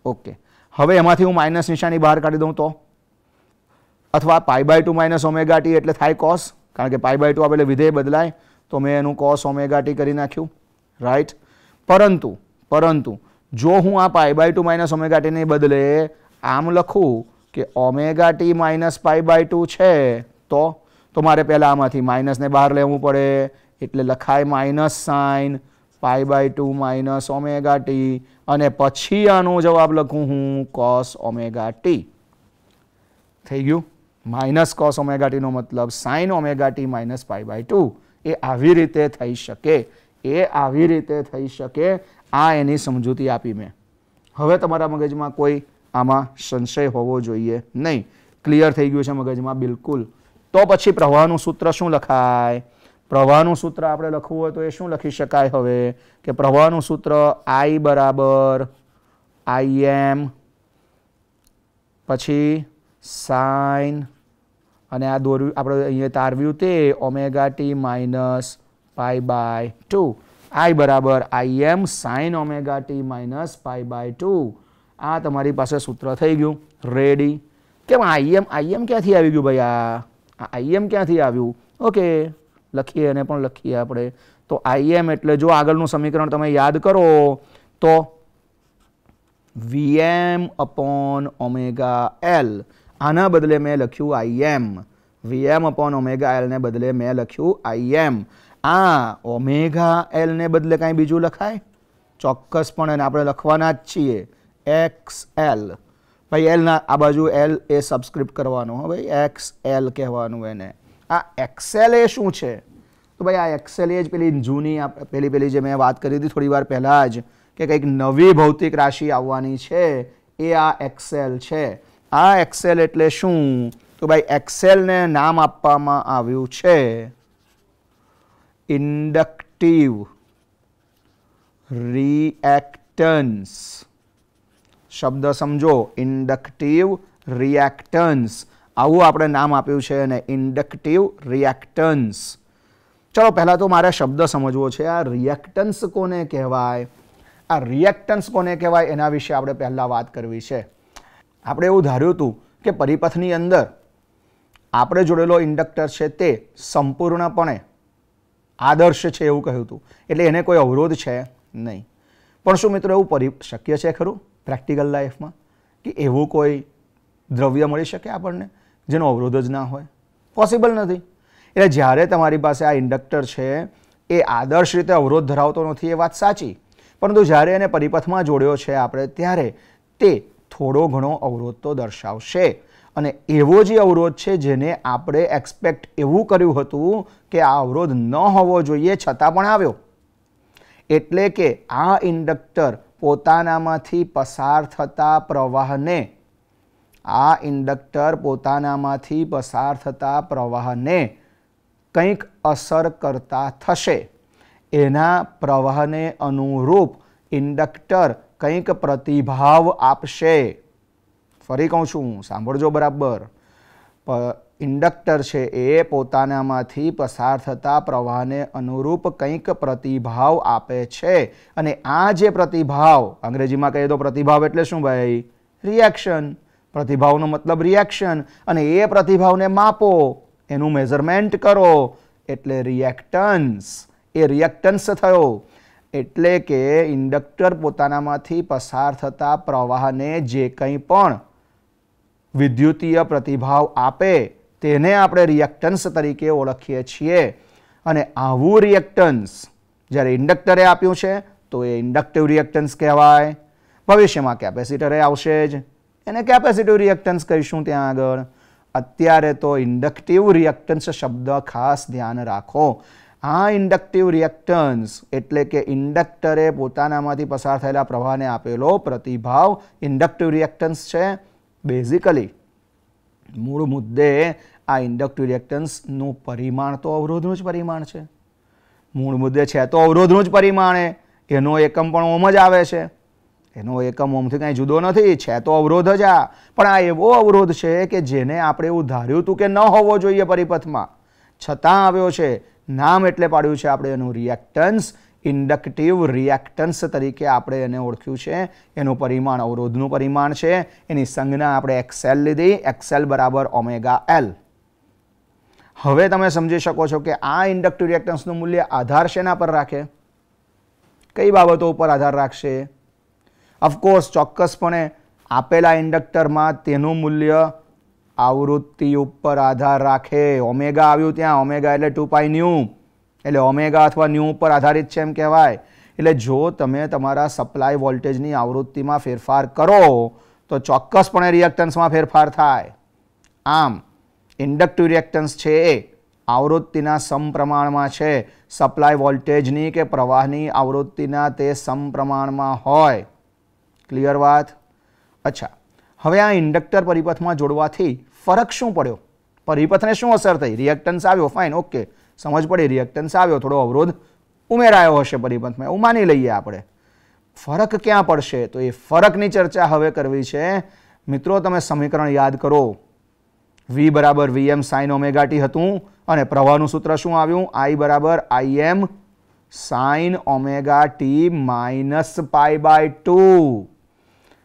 ઓકે. હવે એમાંથી હું માઇનસ નિશાની બહાર કાઢી દઉં તો? અથવા pi by two minus omega T એટલે થાય કોસ કારણ કે પાઈ બાય ટુ આપણે વિધેય બદલાય, તો મેં એનું કોસ ઓમેગા ટી કરી નાખ્યું. રાઈટ પરંતુ પરંતુ, જો હું આ pi by two minus omega ટીને બદલે આમ લખું કે omega T minus pi by two છે, તો તો મારે પહેલાં આમાંથી માઇનસને બહાર લેવું પડે. એટલે લખાય minus sine pi by two minus omega T અને પછી આનો જવાબ લખું હું કોસ ઓમેગા ટી થઈ ગયું? માઇનસ કોસ ઓમેગા ટીનો મતલબ sine omega T minus pi by two એ આવી રીતે થઈ શકે. એ આવી રીતે થઈ શકે, આ એની સમજૂતી આપી મેં. હવે તમારા મગજમાં કોઈ આમાં સંશય હોવો જોઈએ નહીં. ક્લિયર થઈ ગયું છે મગજમાં, બિલકુલ. તો પછી પ્રવાહનું સૂત્ર શું લખાય? પ્રવાહનું સૂત્ર આપણે લખવું હોય તો એ શું લખી શકાય હવે? કે પ્રવાહનું સૂત્ર આઈ બરાબર આઈ એમ પછી સાઇન અને આ દોર્યું આપણે અહીંયા તારવ્યું તે omega T minus pi by two I બરાબર I M sine omega T minus pi by two આ તમારી પાસે સૂત્ર થઈ ગયું. રેડી કેમ આઈએમ આઈએમ ક્યાંથી આવી ગયું ભાઈ આ આઈએમ ક્યાંથી આવ્યું? ઓકે લખીએ એને પણ લખીએ આપણે. તો આઈએમ એટલે જો આગળનું સમીકરણ તમે યાદ કરો, તો વીએમ અપોન ઓમેગા એલ આના બદલે મેં લખ્યું આઈએમ વીએમ અપોન ઓમેગા એલને બદલે મેં લખ્યું આઈએમ આ ઓમેગા એલને બદલે કાંઈ બીજું લખાય? ચોક્કસપણે આપણે લખવાના જ છીએ. એક્સ એલ ભાઈ એલના આ બાજુ એલ એ સબસ્ક્રિપ્ટ કરવાનું, હો ભાઈ. એક્સ એલ કહેવાનું એને. આ એક્સેલ એ શું છે? તો ભાઈ, આ એક્સેલ એ જ પેલી જૂની પેલી પેલી જે મેં વાત કરી હતી થોડી વાર પહેલાં જ, કે કંઈક નવી ભૌતિક રાશિ આવવાની છે. એ આ એક્સેલ છે. આ એક્સેલ એટલે શું? તો ભાઈ એક્સેલને નામ આપવામાં આવ્યું છે. ઇન્ડક્ટિવ રિએક્ટન્સ શબ્દ સમજો. ઇન્ડક્ટિવ રિએક્ટન્સ આવું આપણે નામ આપ્યું છે અને ઇન્ડક્ટિવ રિએક્ટન્સ ચલો, પહેલાં તો મારે શબ્દ સમજવો છે. આ રિએક્ટન્સ કોને કહેવાય? આ રિએક્ટન્સ કોને કહેવાય? એના વિશે આપણે પહેલાં વાત કરવી છે. આપણે એવું ધાર્યું હતું કે પરિપથની અંદર આપણે જોડેલો ઇન્ડક્ટર છે તે સંપૂર્ણપણે આદર્શ છે એવું કહ્યું હતું એટલે એને કોઈ અવરોધ છે નહીં. પણ શું મિત્રો એવું પરિ શક્ય છે ખરું પ્રેક્ટિકલ લાઈફમાં? કે એવું કોઈ દ્રવ્ય મળી શકે આપણને જેનો અવરોધ જ ના હોય? પોસિબલ નથી. એટલે જ્યારે તમારી પાસે આ ઇન્ડક્ટર છે, એ આદર્શ રીતે અવરોધ ધરાવતો નથી એ વાત સાચી. પરંતુ જ્યારે એને પરિપથમાં જોડ્યો છે આપણે, ત્યારે તે થોડો ઘણો અવરોધ તો દર્શાવશે. અને એવો જે અવરોધ છે જેને આપણે એક્સપેક્ટ એવું કર્યું હતું કે આ અવરોધ ન હોવો જોઈએ છતાં પણ આવ્યો. એટલે કે આ ઇન્ડક્ટર પોતાનામાંથી પસાર થતા પ્રવાહને, આ ઇન્ડક્ટર પોતાનામાંથી પસાર થતા પ્રવાહને કંઈક અસર કરતા થશે. એના પ્રવાહને અનુરૂપ ઇન્ડક્ટર કંઈક પ્રતિભાવ આપશે. ફરી કહું છું, સાંભળજો બરાબર. ઇન્ડક્ટર છે એ પોતાનામાંથી પસાર થતા પ્રવાહને અનુરૂપ કંઈક પ્રતિભાવ આપે છે. અને આ જે પ્રતિભાવ, અંગ્રેજીમાં કહીએ તો પ્રતિભાવ એટલે શું ભાઈ? રિએક્શન પ્રતિભાવનો મતલબ રિએક્શન અને એ પ્રતિભાવને માપો, એનું મેઝરમેન્ટ કરો. એટલે રિએક્ટન્સ એ રિએક્ટન્સ થયો. એટલે કે ઇન્ડક્ટર પોતાનામાંથી પસાર થતા પ્રવાહને જે કંઈ પણ વિદ્યુતીય પ્રતિભાવ આપે તેને આપણે રિએક્ટન્સ તરીકે ઓળખીએ છીએ. અને આવું રિએક્ટન્સ જ્યારે ઇન્ડક્ટરે આપ્યું છે, તો એ ઇન્ડક્ટિવ રિએક્ટન્સ કહેવાય. ભવિષ્યમાં કેપેસિટરે આવશે જ. એને કેપેસિટિવ રિએક્ટન્સ કહીશું ત્યાં આગળ. અત્યારે તો ઇન્ડક્ટિવ રિએક્ટન્સ શબ્દ ખાસ ધ્યાન રાખો. આ ઇન્ડક્ટિવ રિએક્ટન્સ એટલે કે ઇન્ડક્ટરે પોતાનામાંથી પસાર થયેલા પ્રવાહને આપેલો પ્રતિભાવ. ઇન્ડક્ટિવ રિએક્ટન્સ છે. બેઝિકલી મૂળ મુદ્દે આ ઇન્ડક્ટિવ રિએક્ટન્સનું પરિમાણ તો અવરોધનું જ પરિમાણ છે. મૂળ મુદ્દે છે તો અવરોધનું જ પરિમાણ એનો એકમ પણ ઓમ જ આવે છે. એનો એકમ ઓમથી કાંઈ જુદો નથી. છે તો અવરોધ જ આ. પણ આ એવો અવરોધ છે કે જેને આપણે એવું ધાર્યું હતું કે ન હોવો જોઈએ પરિપથમાં. છતાં આવ્યો છે. નામ એટલે પાડ્યું છે આપણે એનું રિએક્ટન્સ ઇન્ડક્ટિવ રિએક્ટન્સ તરીકે આપણે એને ઓળખ્યું છે. એનું પરિમાણ અવરોધનું પરિમાણ છે. એની સંજ્ઞા આપણે એક્સેલ લીધી. એક્સેલ બરાબર ઓમેગા એલ હવે તમે સમજી શકો છો કે આ ઇન્ડક્ટિવ રિએક્ટન્સનું મૂલ્ય આધાર શેના પર રાખે? કઈ બાબતો ઉપર આધાર રાખશે? ઓફકોર્સ ચોક્કસપણે આપેલા ઇન્ડક્ટરમાં તેનું મૂલ્ય આવૃત્તિ ઉપર આધાર રાખે. ઓમેગા આવ્યું ત્યાં. ઓમેગા એટલે ટુ પાઈ ન્યૂ. એટલે ઓમેગા અથવા ન્યૂ ઉપર આધારિત છે એમ કહેવાય. એટલે જો તમે તમારા સપ્લાય વોલ્ટેજની આવૃત્તિમાં ફેરફાર કરો, તો ચોક્કસપણે રિએક્ટન્સમાં ફેરફાર થાય. આમ ઇન્ડક્ટિવ રિએક્ટન્સ છે એ આવૃત્તિના સમપ્રમાણમાં છે. સપ્લાય વોલ્ટેજની કે પ્રવાહની આવૃત્તિના તે સમપ્રમાણમાં હોય. ક્લિયર વાત? અચ્છા. હવે આ ઇન્ડક્ટર પરિપથમાં જોડવાથી ફરક શું પડ્યો? પરિપથને શું અસર થઈ? રિએક્ટન્સ આવ્યો? ફાઇન ઓકે સમજ પડી રિએક્ટન્સ આવ્યો, થોડો અવરોધ ઉમેરાયો હશે પરિપંથમાં, એવું માની લઈએ આપણે. ફરક ક્યાં પડશે? તો એ ફરકની ચર્ચા હવે કરવી છે. મિત્રો, તમે સમીકરણ યાદ કરો. વી બરાબર વીએમ સાઇન ઓમેગા ટી હતું અને પ્રવાહનું સૂત્ર શું આવ્યું? આઈ બરાબર I M sine omega T minus pi by two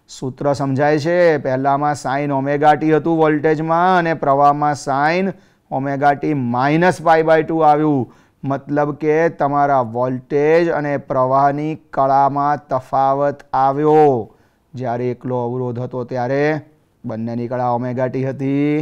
સૂત્ર સમજાય છે. પહેલામાં સાઇન ઓમેગા ટી હતું વોલ્ટેજમાં અને પ્રવાહમાં sine omega T minus pi by two આવ્યું. મતલબ કે તમારા વોલ્ટેજ અને પ્રવાહની કળામાં તફાવત આવ્યો. જ્યારે એકલો અવરોધ હતો ત્યારે બંનેની કળા ઓમેગા ટી હતી.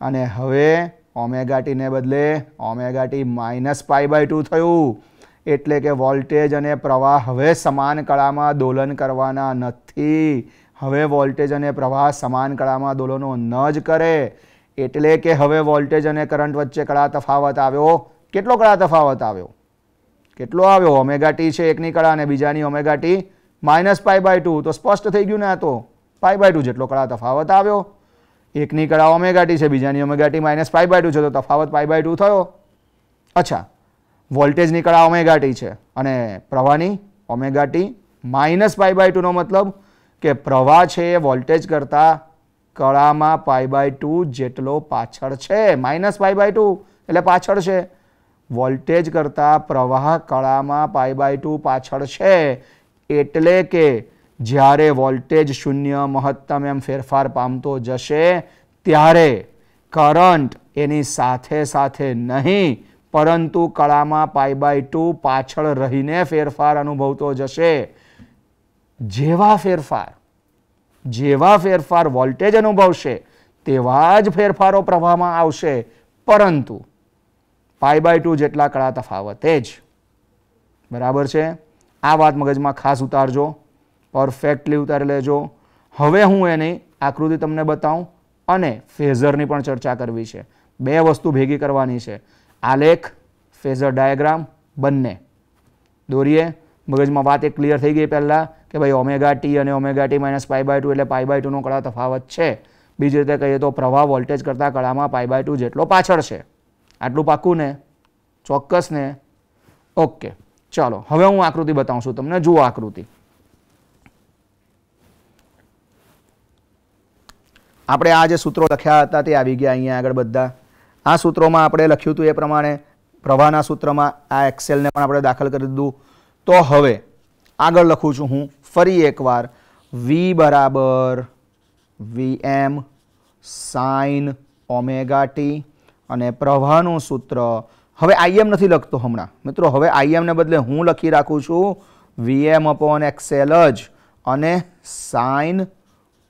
અને હવે ઓમેગા ટીને બદલે omega T minus pi by two થયું. એટલે કે વોલ્ટેજ અને પ્રવાહ હવે સમાન કળામાં દોલન કરવાના નથી. હવે વોલ્ટેજ અને પ્રવાહ સમાન કળામાં દોલનો ન જ કરે. એટલે કે હવે વોલ્ટેજ અને કરંટ વચ્ચે કળા તફાવત આવ્યો. કેટલો કળા તફાવત આવ્યો? કેટલો આવ્યો? ઓમેગા ટી છે એકની કળા અને બીજાની omega T minus pi by two તો સ્પષ્ટ થઈ ગયું ને આ તો? પાઈ બાય ટુ જેટલો કળા તફાવત આવ્યો. એકની કળા ઓમેગા ટી છે, બીજાની omega T minus pi by two છે, તો તફાવત પાઈ બાય ટુ થયો. અચ્છા. વોલ્ટેજની કળા ઓમેગા ટી છે. અને પ્રવાહની omega T minus pi by ટુનો મતલબ કે પ્રવાહ છે એ વોલ્ટેજ કરતાં કળામાં પાઈ બાય ટુ જેટલો પાછળ છે. માઇનસ પાઈ બાય ટુ એટલે પાછળ છે. વોલ્ટેજ કરતાં પ્રવાહ કળામાં પાઈ બાય ટુ પાછળ છે. એટલે કે જ્યારે વોલ્ટેજ શૂન્ય મહત્તમ એમ ફેરફાર પામતો જશે, ત્યારે કરંટ એની સાથે સાથે નહીં, પરંતુ કળામાં પાઈ બાય ટુ પાછળ રહીને ફેરફાર અનુભવતો જશે. જેવા ફેરફાર જેવા ફેરફાર વોલ્ટેજ અનુભવશે, તેવા જ ફેરફારો પ્રવાહમાં આવશે. પરંતુ પાઈ બાય ટુ જેટલા કળા તફાવતે જ. બરાબર છે? આ વાત મગજમાં ખાસ ઉતારજો. પરફેક્ટલી ઉતારી લેજો. હવે હું એની આકૃતિ તમને બતાવું અને ફેઝરની પણ ચર્ચા કરવી છે. બે વસ્તુ ભેગી કરવાની છે. આલેખ, ફેઝર ડાયાગ્રામ, બંને. દોરીએ. મગજમાં વાત એક ક્લિયર થઈ ગઈ પહેલાં કે ભાઈ ઓમેગા ટી અને omega T minus pi by two એટલે પાઈ બાય ટુનો કળા તફાવત છે. બીજી રીતે કહીએ તો પ્રવાહ વોલ્ટેજ કરતાં કળામાં પાઈ બાય ટુ જેટલો પાછળ છે. આટલું પાક્કું ને? ચોક્કસ ને? ઓકે, ચાલો, હવે હું આકૃતિ બતાવું છું તમને. જુઓ આકૃતિ. આપણે આ જે સૂત્રો લખ્યા હતા તે આવી ગયા અહીંયા આગળ બધા. આ સૂત્રોમાં આપણે લખ્યું હતું એ પ્રમાણે પ્રવાહના સૂત્રમાં આ એક્સેલને પણ આપણે દાખલ કરી દીધું. તો હવે આગળ લખું છું હું ફરી એકવાર. વી બરાબર વી એમ સાઇન ઓમેગા અને પ્રવાહનું સૂત્ર. હવે આઈએમ નથી લખતો હમણાં. મિત્રો, હવે આઈએમને બદલે હું લખી રાખું છું. વીએમ અપોન એક્સેલ જ અને sine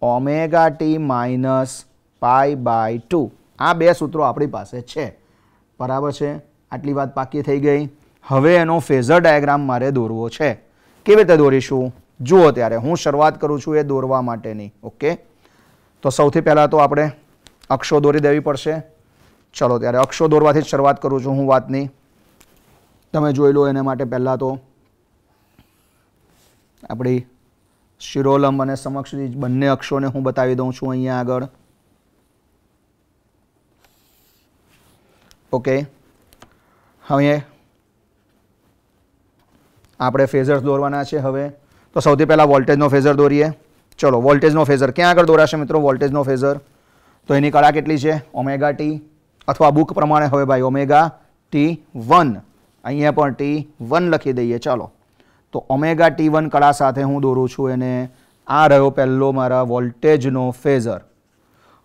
omega T minus pi by two આ બે સૂત્રો આપણી પાસે છે. બરાબર છે? આટલી વાત પાકી થઈ ગઈ. હવે એનો ફેઝર ડાયાગ્રામ મારે દોરવો છે. કેવી રીતે દોરીશું? જુઓ ત્યારે, હું શરૂઆત કરું છું એ દોરવા માટેની, ઓકે? તો સૌથી પહેલાં તો આપણે અક્ષો દોરી દેવી પડશે. ચલો ત્યારે અક્ષો દોરવાથી જ શરૂઆત કરું છું હું વાતની. તમે જોઈ લો એને માટે પહેલાં તો આપણી શિરોલંબ અને સમક્ષ બંને અક્ષોને હું બતાવી દઉં છું અહીંયા આગળ. ઓકે? હવે આપણે ફેઝર્સ દોરવાના છે હવે. તો સૌથી પહેલાં વોલ્ટેજનો ફેઝર દોરીએ. ચલો, વોલ્ટેજનો ફેઝર. ક્યાં આગળ દોરાશે મિત્રો વોલ્ટેજનો ફેઝર? તો એની કળા કેટલી છે? ઓમેગા ટી, અથવા બુક પ્રમાણે હવે ભાઈ ઓમેગા ટી વન. અહીંયા પણ ટી વન લખી દઈએ, ચાલો. તો ઓમેગા ટી વન કળા સાથે હું દોરું છું એને. આ રહ્યો પહેલો મારા વોલ્ટેજનો ફેઝર.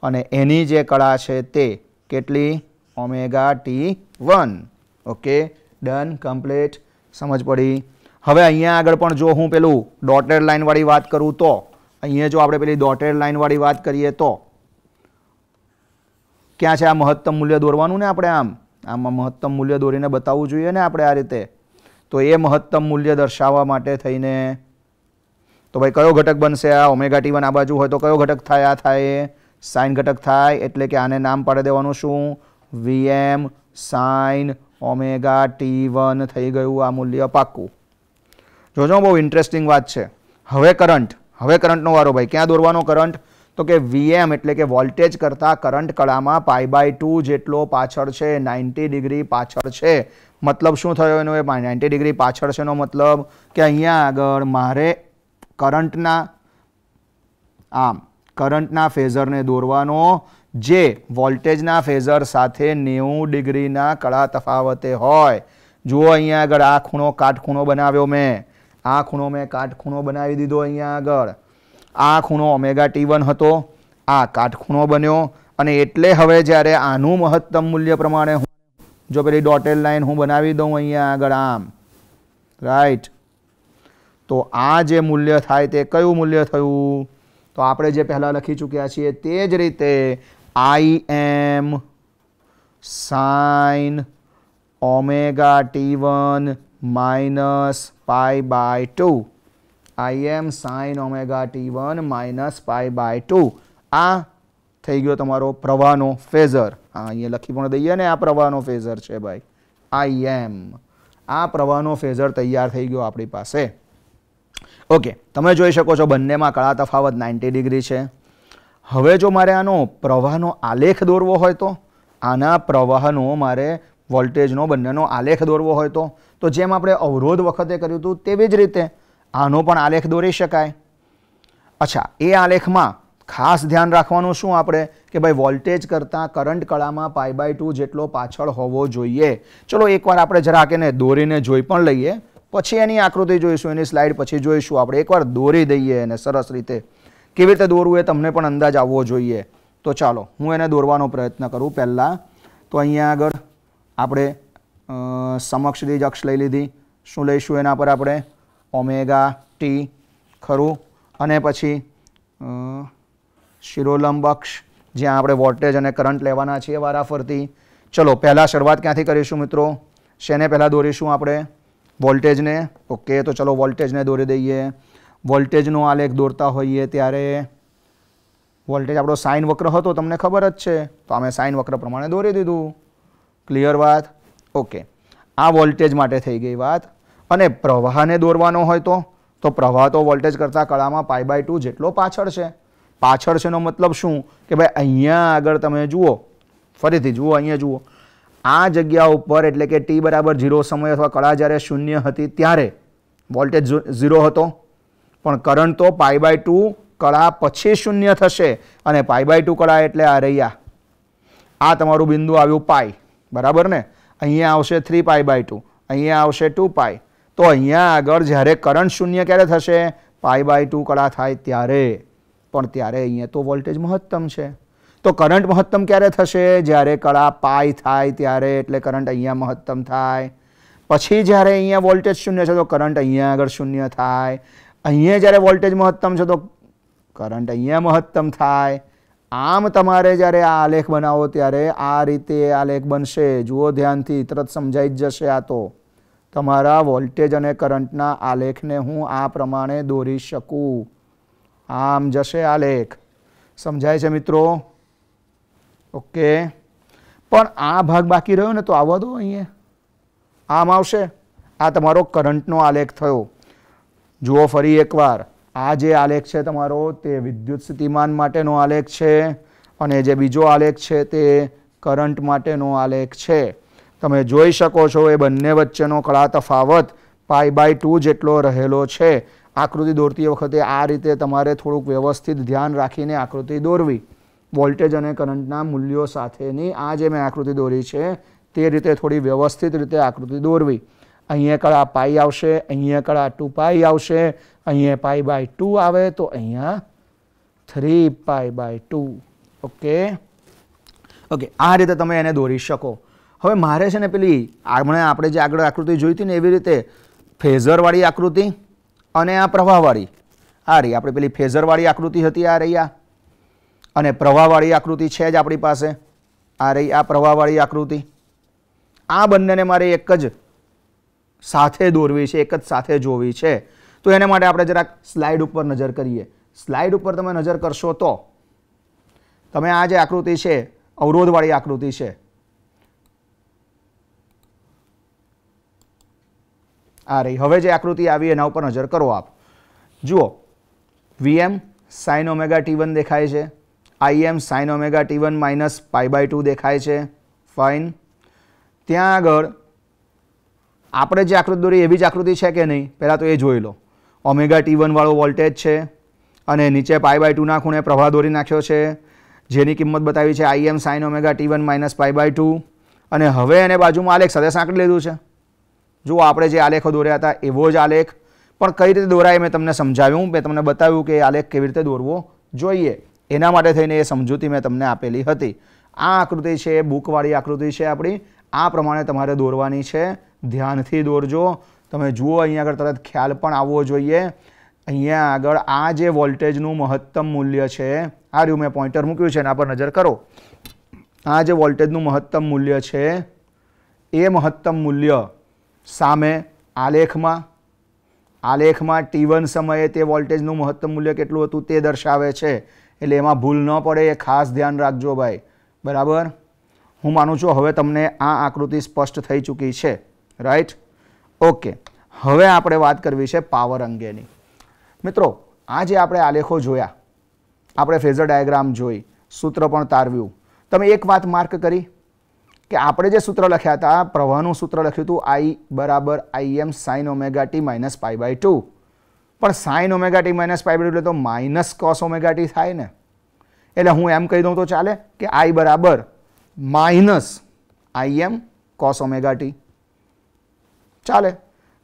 અને એની જે કળા છે તે કેટલી? Omega T one. Okay, done, complete. સમજ પડી? હવે અહીંયા આગળ પણ જો હું પેલું ડોટેડ લાઇનવાળી વાત કરું તો, અહીંયા જો આપણે પેલી ડોટેડ લાઇનવાળી વાત કરીએ તો, ક્યાં છે આ મહત્તમ મૂલ્ય દોરવાનું ને આપણે આમ? આમાં મહત્તમ મૂલ્ય દોરીને બતાવવું જોઈએ ને આપણે આ રીતે. તો એ મહત્તમ મૂલ્ય દર્શાવવા માટે થઈને, તો ભાઈ કયો ઘટક બનશે આ? ઓમેગા ટી વન આ બાજુ હોય તો કયો ઘટક થાય? આ થાય સાઇન ઘટક થાય, એટલે કે આને નામ પાડી દેવાનું શું? VM sine omega T one થઈ ગયું આ મૂલ્ય પાક્કું જોજો, બહુ ઇન્ટરેસ્ટિંગ વાત છે. હવે કરંટ હવે કરંટનો વારો, ભાઈ, ક્યાં દોરવાનો કરંટ તો કે વીએમ એટલે કે વોલ્ટેજ કરતાં કરંટ કળામાં પાઈ બાય ટુ જેટલો પાછળ છે નાઇન્ટી ડિગ્રી પાછળ છે. મતલબ શું થયો એનો એ નાઇન્ટી ડિગ્રી પાછળ છેનો મતલબ કે અહીંયા આગળ મારે કરંટના આમ કરંટના ફેઝરને દોરવાનો, જે વોલ્ટેજના ફેઝર સાથે નેવું ડિગ્રીના કળા તફાવતે હોય. જુઓ અહીંયા આગળ આ ખૂણો, કાટખૂણો બનાવ્યો મેં. આ ખૂણો મેં કાટખૂણો બનાવી દીધો અહીંયા આગળ. આ ખૂણો ઓમેગા ટી વન હતો. આ કાટખૂણો બન્યો અને એટલે હવે જ્યારે આનું મહત્તમ મૂલ્ય પ્રમાણે હું જો પેલી ડોટેડ લાઈન હું બનાવી દઉં અહીંયા આગળ આમ. રાઈટ તો આ જે મૂલ્ય થાય તે કયું મૂલ્ય થયું? તો આપણે જે પહેલાં લખી ચૂક્યા છીએ તે જ રીતે I M sine omega T one minus pi by two I M sine omega T one minus by by two આ થઈ ગયો તમારો પ્રવાહનો ફેઝર. હા અહીંયા લખી પણ દઈએ ને, આ પ્રવાહનો ફેઝર છે ભાઈ. આઈ એમ આ પ્રવાહનો ફેઝર તૈયાર થઈ ગયો આપણી પાસે. ઓકે તમે જોઈ શકો છો બંનેમાં કળા તફાવત નાઇન્ટી ડિગ્રી છે. હવે જો મારે આનો પ્રવાહનો આલેખ દોરવો હોય તો, આના પ્રવાહનો મારે વોલ્ટેજનો બંનેનો આલેખ દોરવો હોય તો તો જેમ આપણે અવરોધ વખતે કર્યું હતું, તેવી જ રીતે આનો પણ આલેખ દોરી શકાય. અચ્છા, એ આલેખમાં ખાસ ધ્યાન રાખવાનું શું આપણે? કે ભાઈ, વોલ્ટેજ કરતાં કરંટ કળામાં પાઈ બાય ટુ જેટલો પાછળ હોવો જોઈએ. ચલો, એકવાર આપણે જરાક એને દોરીને જોઈ પણ લઈએ. પછી એની આકૃતિ જોઈશું, એની સ્લાઇડ પછી જોઈશું. આપણે એકવાર દોરી દઈએ એને સરસ રીતે. કેવી રીતે દોરવું એ તમને પણ અંદાજ આવવો જોઈએ. તો ચાલો, હું એને દોરવાનો પ્રયત્ન કરું પહેલાં. તો અહીંયા આગળ આપણે સમક્ષ જ અક્ષ લઈ લીધી. શું લઈશું એના પર આપણે? ઓમેગા, ટી, ખરું. અને પછી શિરોલંબ અક્ષ જ્યાં આપણે વોલ્ટેજ અને કરંટ લેવાના છીએ વારાફરતી. ચલો, પહેલાં શરૂઆત ક્યાંથી કરીશું મિત્રો? શેને પહેલાં દોરીશું આપણે? વોલ્ટેજને? ઓકે, તો ચલો, વોલ્ટેજને દોરી દઈએ. વોલ્ટેજનો આલેખ દોરતા હોઈએ ત્યારે વોલ્ટેજ આપણો સાઇન વક્ર હતો, તમને ખબર જ છે. તો અમે સાઇન વક્ર પ્રમાણે દોરી દીધું. ક્લિયર વાત? ઓકે. આ વોલ્ટેજ માટે થઈ ગઈ વાત. અને પ્રવાહને દોરવાનો હોય તો? તો પ્રવાહ તો વોલ્ટેજ કરતાં કળામાં પાઈ બાય ટુ જેટલો પાછળ છે. પાછળ છેનો મતલબ શું? કે ભાઈ અહીંયા આગળ તમે જુઓ. ફરીથી જુઓ, અહીંયા જુઓ. આ જગ્યા ઉપર એટલે કે ટી બરાબર ઝીરો સમય અથવા કળા જ્યારે શૂન્ય હતી ત્યારે વોલ્ટેજ ઝીરો હતો. પણ કરંટ તો પાઈ બાય ટુ કળા પછી શૂન્ય થશે અને પાઈ બાય ટુ કળા એટલે આ રહ્યા. આ તમારું બિંદુ આવ્યું પાઈ બરાબર ને? અહીંયા આવશે થ્રી પાઈ બાય ટુ અહીંયા આવશે ટુ પાઈ તો અહીંયા આગળ જ્યારે કરંટ શૂન્ય ક્યારે થશે? પાઈ બાય ટુ કળા થાય ત્યારે. પણ ત્યારે અહીંયા તો વોલ્ટેજ મહત્તમ છે. તો કરંટ મહત્તમ ક્યારે થશે? જ્યારે કળા પાઈ થાય ત્યારે, એટલે કરંટ અહીંયા મહત્તમ થાય. પછી જ્યારે અહીંયા વોલ્ટેજ શૂન્ય છે, તો કરંટ અહીંયા આગળ શૂન્ય થાય. અહીંયા જ્યારે વોલ્ટેજ મહત્તમ છે, તો કરંટ અહીંયા મહત્તમ થાય. આમ તમારે જ્યારે આ આલેખ બનાવો ત્યારે આ રીતે આલેખ બનશે. જુઓ ધ્યાનથી, તરત સમજાઈ જ જશે આ તો. તમારા વોલ્ટેજ અને કરંટના આલેખને હું આ પ્રમાણે દોરી શકું. આમ જશે આલેખ. સમજાય છે મિત્રો? ઓકે. પણ આ ભાગ બાકી રહ્યો ને તો આવવા દો અહીંયા. આમ આવશે. આ તમારો કરંટનો આલેખ થયો. જુઓ ફરી એકવાર. આ જે આલેખ છે તમારો તે વિદ્યુત સ્થિતિમાન માટેનો આલેખ છે અને જે બીજો આલેખ છે તે કરંટ માટેનો આલેખ છે. તમે જોઈ શકો છો એ બંને વચ્ચેનો કળા તફાવત પાઈ બાય ટુ જેટલો રહેલો છે. આકૃતિ દોરતી વખતે આ રીતે તમારે થોડુંક વ્યવસ્થિત ધ્યાન રાખીને આકૃતિ દોરવી. વોલ્ટેજ અને કરંટના મૂલ્યો સાથેની આ જે મેં આકૃતિ દોરી છે તે રીતે થોડી વ્યવસ્થિત રીતે આકૃતિ દોરવી. અહીંયા કળા પાઈ આવશે, અહીંયા કળા ટુ પાઈ આવશે અહીંયા પાઈ બાય ટુ આવે તો અહીંયા three pi by two okay okay આ રીતે તમે એને દોરી શકો. હવે મારે છે ને પેલી હમણાં આપણે જે આગળ આકૃતિ જોઈ હતી ને એવી રીતે ફેઝરવાળી આકૃતિ અને આ પ્રવાહવાળી. આ રહી, આપણે પેલી ફેઝરવાળી આકૃતિ હતી, આ રહી આ. અને પ્રવાહવાળી આકૃતિ છે જ આપણી પાસે. આ રહી આ પ્રવાહવાળી આકૃતિ. આ બંનેને મારે એક જ સાથે દોરવી છે, એક જ સાથે જોવી છે. તો એને માટે આપણે જરાક સ્લાઇડ ઉપર નજર કરીએ. સ્લાઇડ ઉપર તમે નજર કરશો તો તમે આ જે આકૃતિ છે, અવરોધવાળી આકૃતિ છે, આ રહી. હવે જે આકૃતિ આવી એના ઉપર નજર કરો આપ. જુઓ. VM sine omega T one દેખાય છે. IM sine omega T one minus pi by two દેખાય છે. ફાઇન ત્યાં આગળ આપણે જે આકૃતિ દોરી, એવી જ આકૃતિ છે કે નહીં? પહેલાં તો એ જોઈ લો. ઓમેગા ટી વનવાળો વોલ્ટેજ છે અને નીચે પાઈ બાય ટુના ખૂણે પ્રવાહ દોરી નાખ્યો છે. જેની કિંમત બતાવી છે I M sine omega T one minus pi by two અને હવે એને બાજુમાં આલેખ સાથે સાંકળી લીધું છે. જુઓ આપણે જે આલેખો દોર્યા હતા એવો જ આલેખ. પણ કઈ રીતે દોરાય મેં તમને સમજાવ્યું. મેં તમને બતાવ્યું કે આલેખ કેવી રીતે દોરવો જોઈએ. એના માટે થઈને એ સમજૂતી મેં તમને આપેલી હતી. આ આકૃતિ છે, બુકવાળી આકૃતિ છે આપણી. આ પ્રમાણે તમારે દોરવાની છે. ધ્યાનથી દોરજો. તમે જુઓ, અહીંયા આગળ તરત ખ્યાલ પણ આવવો જોઈએ. અહીંયા આગળ આ જે વોલ્ટેજનું મહત્તમ મૂલ્ય છે, આ રહ્યું મેં પોઈન્ટર મૂક્યું છે એના પર નજર કરો. આ જે વોલ્ટેજનું મહત્તમ મૂલ્ય છે, એ મહત્તમ મૂલ્ય સામે આલેખમાં આલેખમાં ટી સમયે તે વોલ્ટેજનું મહત્તમ મૂલ્ય કેટલું હતું તે દર્શાવે છે. એટલે એમાં ભૂલ ન પડે, એ ખાસ ધ્યાન રાખજો ભાઈ. બરાબર? હું માનું છું હવે તમને આ આકૃતિ સ્પષ્ટ થઈ ચૂકી છે. રાઈટ ઓકે, હવે આપણે વાત કરવી છે પાવર અંગેની. મિત્રો આ જે આપણે આલેખો જોયા. આપણે ફેઝર ડાયાગ્રામ જોઈ, સૂત્ર પણ તારવ્યું. તમે એક વાત માર્ક કરી કે આપણે જે સૂત્ર લખ્યા હતા, પ્રવાહનું સૂત્ર લખ્યું હતું આઈ બરાબર I M sine omega T minus pi by two પણ sine omega T minus pi by two એટલે તો માઇનસ કોસ ઓમેગા ટી થાય ને. એટલે હું એમ કહી દઉં તો ચાલે કે આઈ બરાબર minus I M cos omega T ચાલે.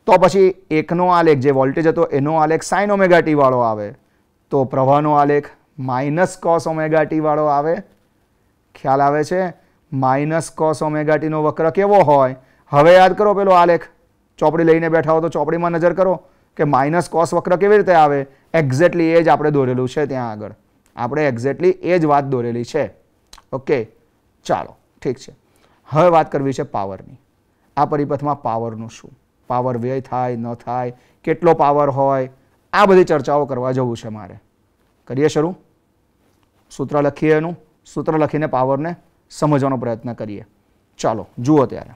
તો પછી એકનો આલેખ, જે વોલ્ટેજ હતો, એનો આલેખ સાઇન ઓમેગા વાળો આવે. તો પ્રવાહનો આલેખ માઇનસ કોસ ઓમેગા વાળો આવે. ખ્યાલ આવે છે? માઇનસ કોસ ઓમેગા વક્ર કેવો હોય? હવે યાદ કરો પેલો આલેખ. ચોપડી લઈને બેઠા હો તો ચોપડીમાં નજર કરો કે માઇનસ કોસ વક્ર કેવી રીતે આવે? એક્ઝેક્ટલી એ જ આપણે દોરેલું છે ત્યાં આગળ. આપણે એક્ઝેક્ટલી એ જ વાત દોરેલી છે. ઓકે ચાલો. ઠીક છે. હવે વાત કરવી છે પાવરની આ પરિપથમાં પાવરનું શું? પાવર વ્યય થાય, ન થાય, કેટલો પાવર હોય, આ બધી ચર્ચાઓ કરવા જવું છે મારે. કરીએ શરૂ? સૂત્ર લખીએ એનું. સૂત્ર લખીને પાવરને સમજવાનો પ્રયત્ન કરીએ. ચાલો, જુઓ ત્યારે.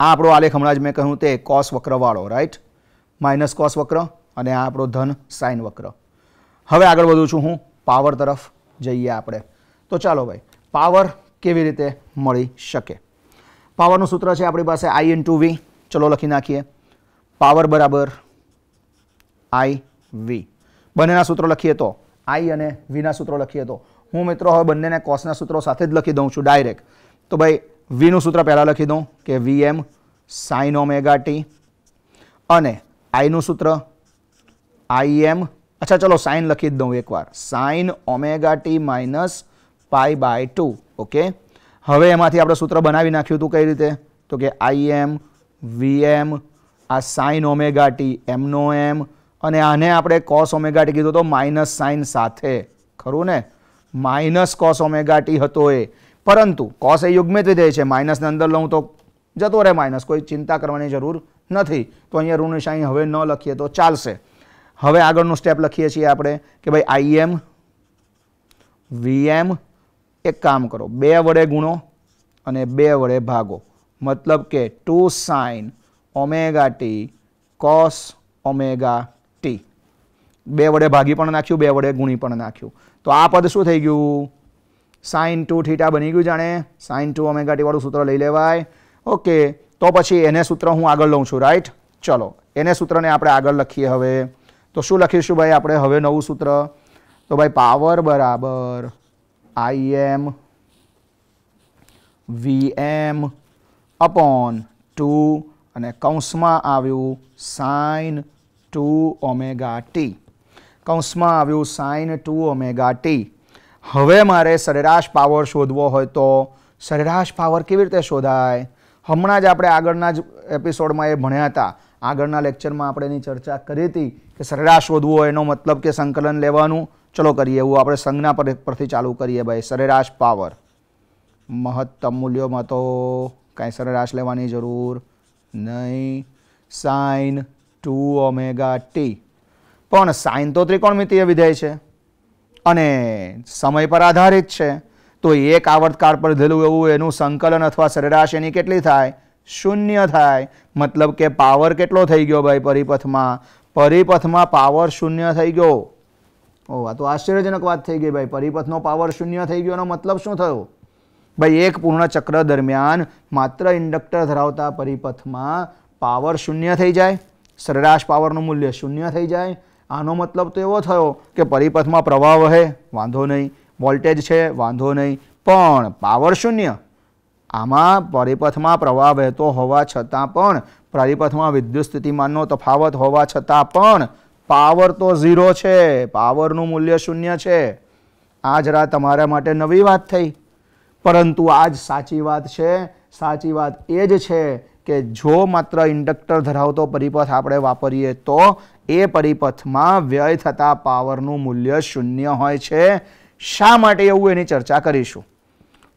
આ આપણો આલેખ હમણાં જ મેં કહ્યું તે કોસ વક્રવાળો રાઈટ માઇનસ કોસ વક્ર અને આ આપણો ધન સાઇન વક્ર. હવે આગળ વધું છું હું. પાવર તરફ જઈએ આપણે. તો ચાલો ભાઈ, પાવર કેવી રીતે મળી શકે? પાવરનું સૂત્ર છે આપણી પાસે આઈ ઇન ટુ વી ચલો લખી નાખીએ. પાવર બરાબર આઈ વી બંનેના સૂત્રો લખીએ તો? આઈ અને વીના સૂત્રો લખીએ તો? હું મિત્રો હવે બંનેને કોસના સૂત્રો સાથે જ લખી દઉં છું ડાયરેક્ટ તો ભાઈ વીનું સૂત્ર પહેલાં લખી દઉં કે V M sine omega T અને આઈનું સૂત્ર આઈ એમ અચ્છા, ચલો સાઇન લખી જ દઉં એકવાર. Sine omega T minus pi by two okay? હવે એમાંથી આપણે સૂત્ર બનાવી નાખ્યું હતું કઈ રીતે? તો કે આઈ એમ વી એમ આ સાઇન ઓમેગા ટી એમનો એમ અને આને આપણે કોસ ઓમેગા ટી કીધું તો માઇનસ સાઇન સાથે. ખરું ને? માઇનસ કોસ ઓમેગા ટી હતો એ. પરંતુ કોસ એ યુગ્મિત વિધેય છે. માઇનસની અંદર લઉં તો જતો રહે માઇનસ કોઈ ચિંતા કરવાની જરૂર નથી. તો અહીંયા ઋણ નિશાની હવે ન લખીએ તો ચાલશે. હવે આગળનું સ્ટેપ લખીએ છીએ આપણે કે ભાઈ આઈ એમ વીએમ એક કામ કરો, બે વડે ગુણો અને બે વડે ભાગો. મતલબ કે two sine omega T cos omega T. બે વડે ભાગી પણ નાખ્યું, બે વડે ગુણી પણ નાખ્યું. તો આ પદ શું થઈ ગયું? સાઇન ટુ થીટા બની ગયું જાણે? સાઇન ટુ ઓમેગા ટી વાળું સૂત્ર લઈ લેવાય. ઓકે, તો પછી એને સૂત્ર હું આગળ લઉં છું, રાઈટ? ચલો, એને સૂત્રને આપણે આગળ લખીએ હવે. તો શું લખીશું ભાઈ આપણે? હવે નવું સૂત્ર. તો ભાઈ પાવર બરાબર વી એમ અપોન ટુ અને કૌંસમાં આવ્યું સાઇન ટુ ઓમેગા ટી કૌંસમાં આવ્યું સાઇન ટુ ઓમેગા ટી હવે મારે સરેરાશ પાવર શોધવો હોય તો સરેરાશ પાવર કેવી રીતે શોધાય? હમણાં જ આપણે આગળના જ એપિસોડમાં એ ભણ્યા હતા. આગળના લેક્ચરમાં આપણે એની ચર્ચા કરી હતી કે સરેરાશ શોધવો એનો મતલબ કે સંકલન લેવાનું. ચલો કરીએ, એવું આપણે સંજ્ઞા પર પરથી ચાલુ કરીએ ભાઈ. સરેરાશ પાવર. મહત્તમ મૂલ્યોમાં તો કાંઈ સરેરાશ લેવાની જરૂર નહીં. Sine two omega T. પણ સાઇન તો ત્રિકોણમિતીય વિધેય છે અને સમય પર આધારિત છે. તો એક આવર્તકાળ પર લીધેલું એવું, એનું સંકલન અથવા સરેરાશ એની કેટલી થાય? શૂન્ય થાય. મતલબ કે પાવર કેટલો થઈ ગયો ભાઈ પરિપથમાં? પરિપથમાં પાવર શૂન્ય થઈ ગયો. ઓ આ તો આશ્ચર્યજનક વાત થઈ ગઈ ભાઈ. પરિપથનો પાવર શૂન્ય થઈ ગયો એનો મતલબ શું થયો? ભાઈ, એક પૂર્ણ ચક્ર દરમિયાન માત્ર ઇન્ડક્ટર ધરાવતા પરિપથમાં પાવર શૂન્ય થઈ જાય, સરેરાશ પાવરનું મૂલ્ય શૂન્ય થઈ જાય. આનો મતલબ તો એવો થયો કે પરિપથમાં પ્રવાહ વહે, વાંધો નહીં. વોલ્ટેજ છે, વાંધો નહીં. પણ પાવર શૂન્ય. આમાં પરિપથમાં પ્રવાહ વહેતો હોવા છતાં પણ, પરિપથમાં વિદ્યુત સ્થિતિમાનનો તફાવત હોવા છતાં પણ પાવર તો ઝીરો છે, પાવરનું મૂલ્ય શૂન્ય છે. આ જરા તમારા માટે નવી વાત થઈ. પરંતુ આ જ સાચી વાત છે, સાચી વાત એ જ છે કે જો માત્ર ઇન્ડક્ટર ધરાવતો પરિપથ આપણે વાપરીએ તો એ પરિપથમાં વ્યય થતા પાવરનું મૂલ્ય શૂન્ય હોય છે. શા માટે એવું એની ચર્ચા કરીશું?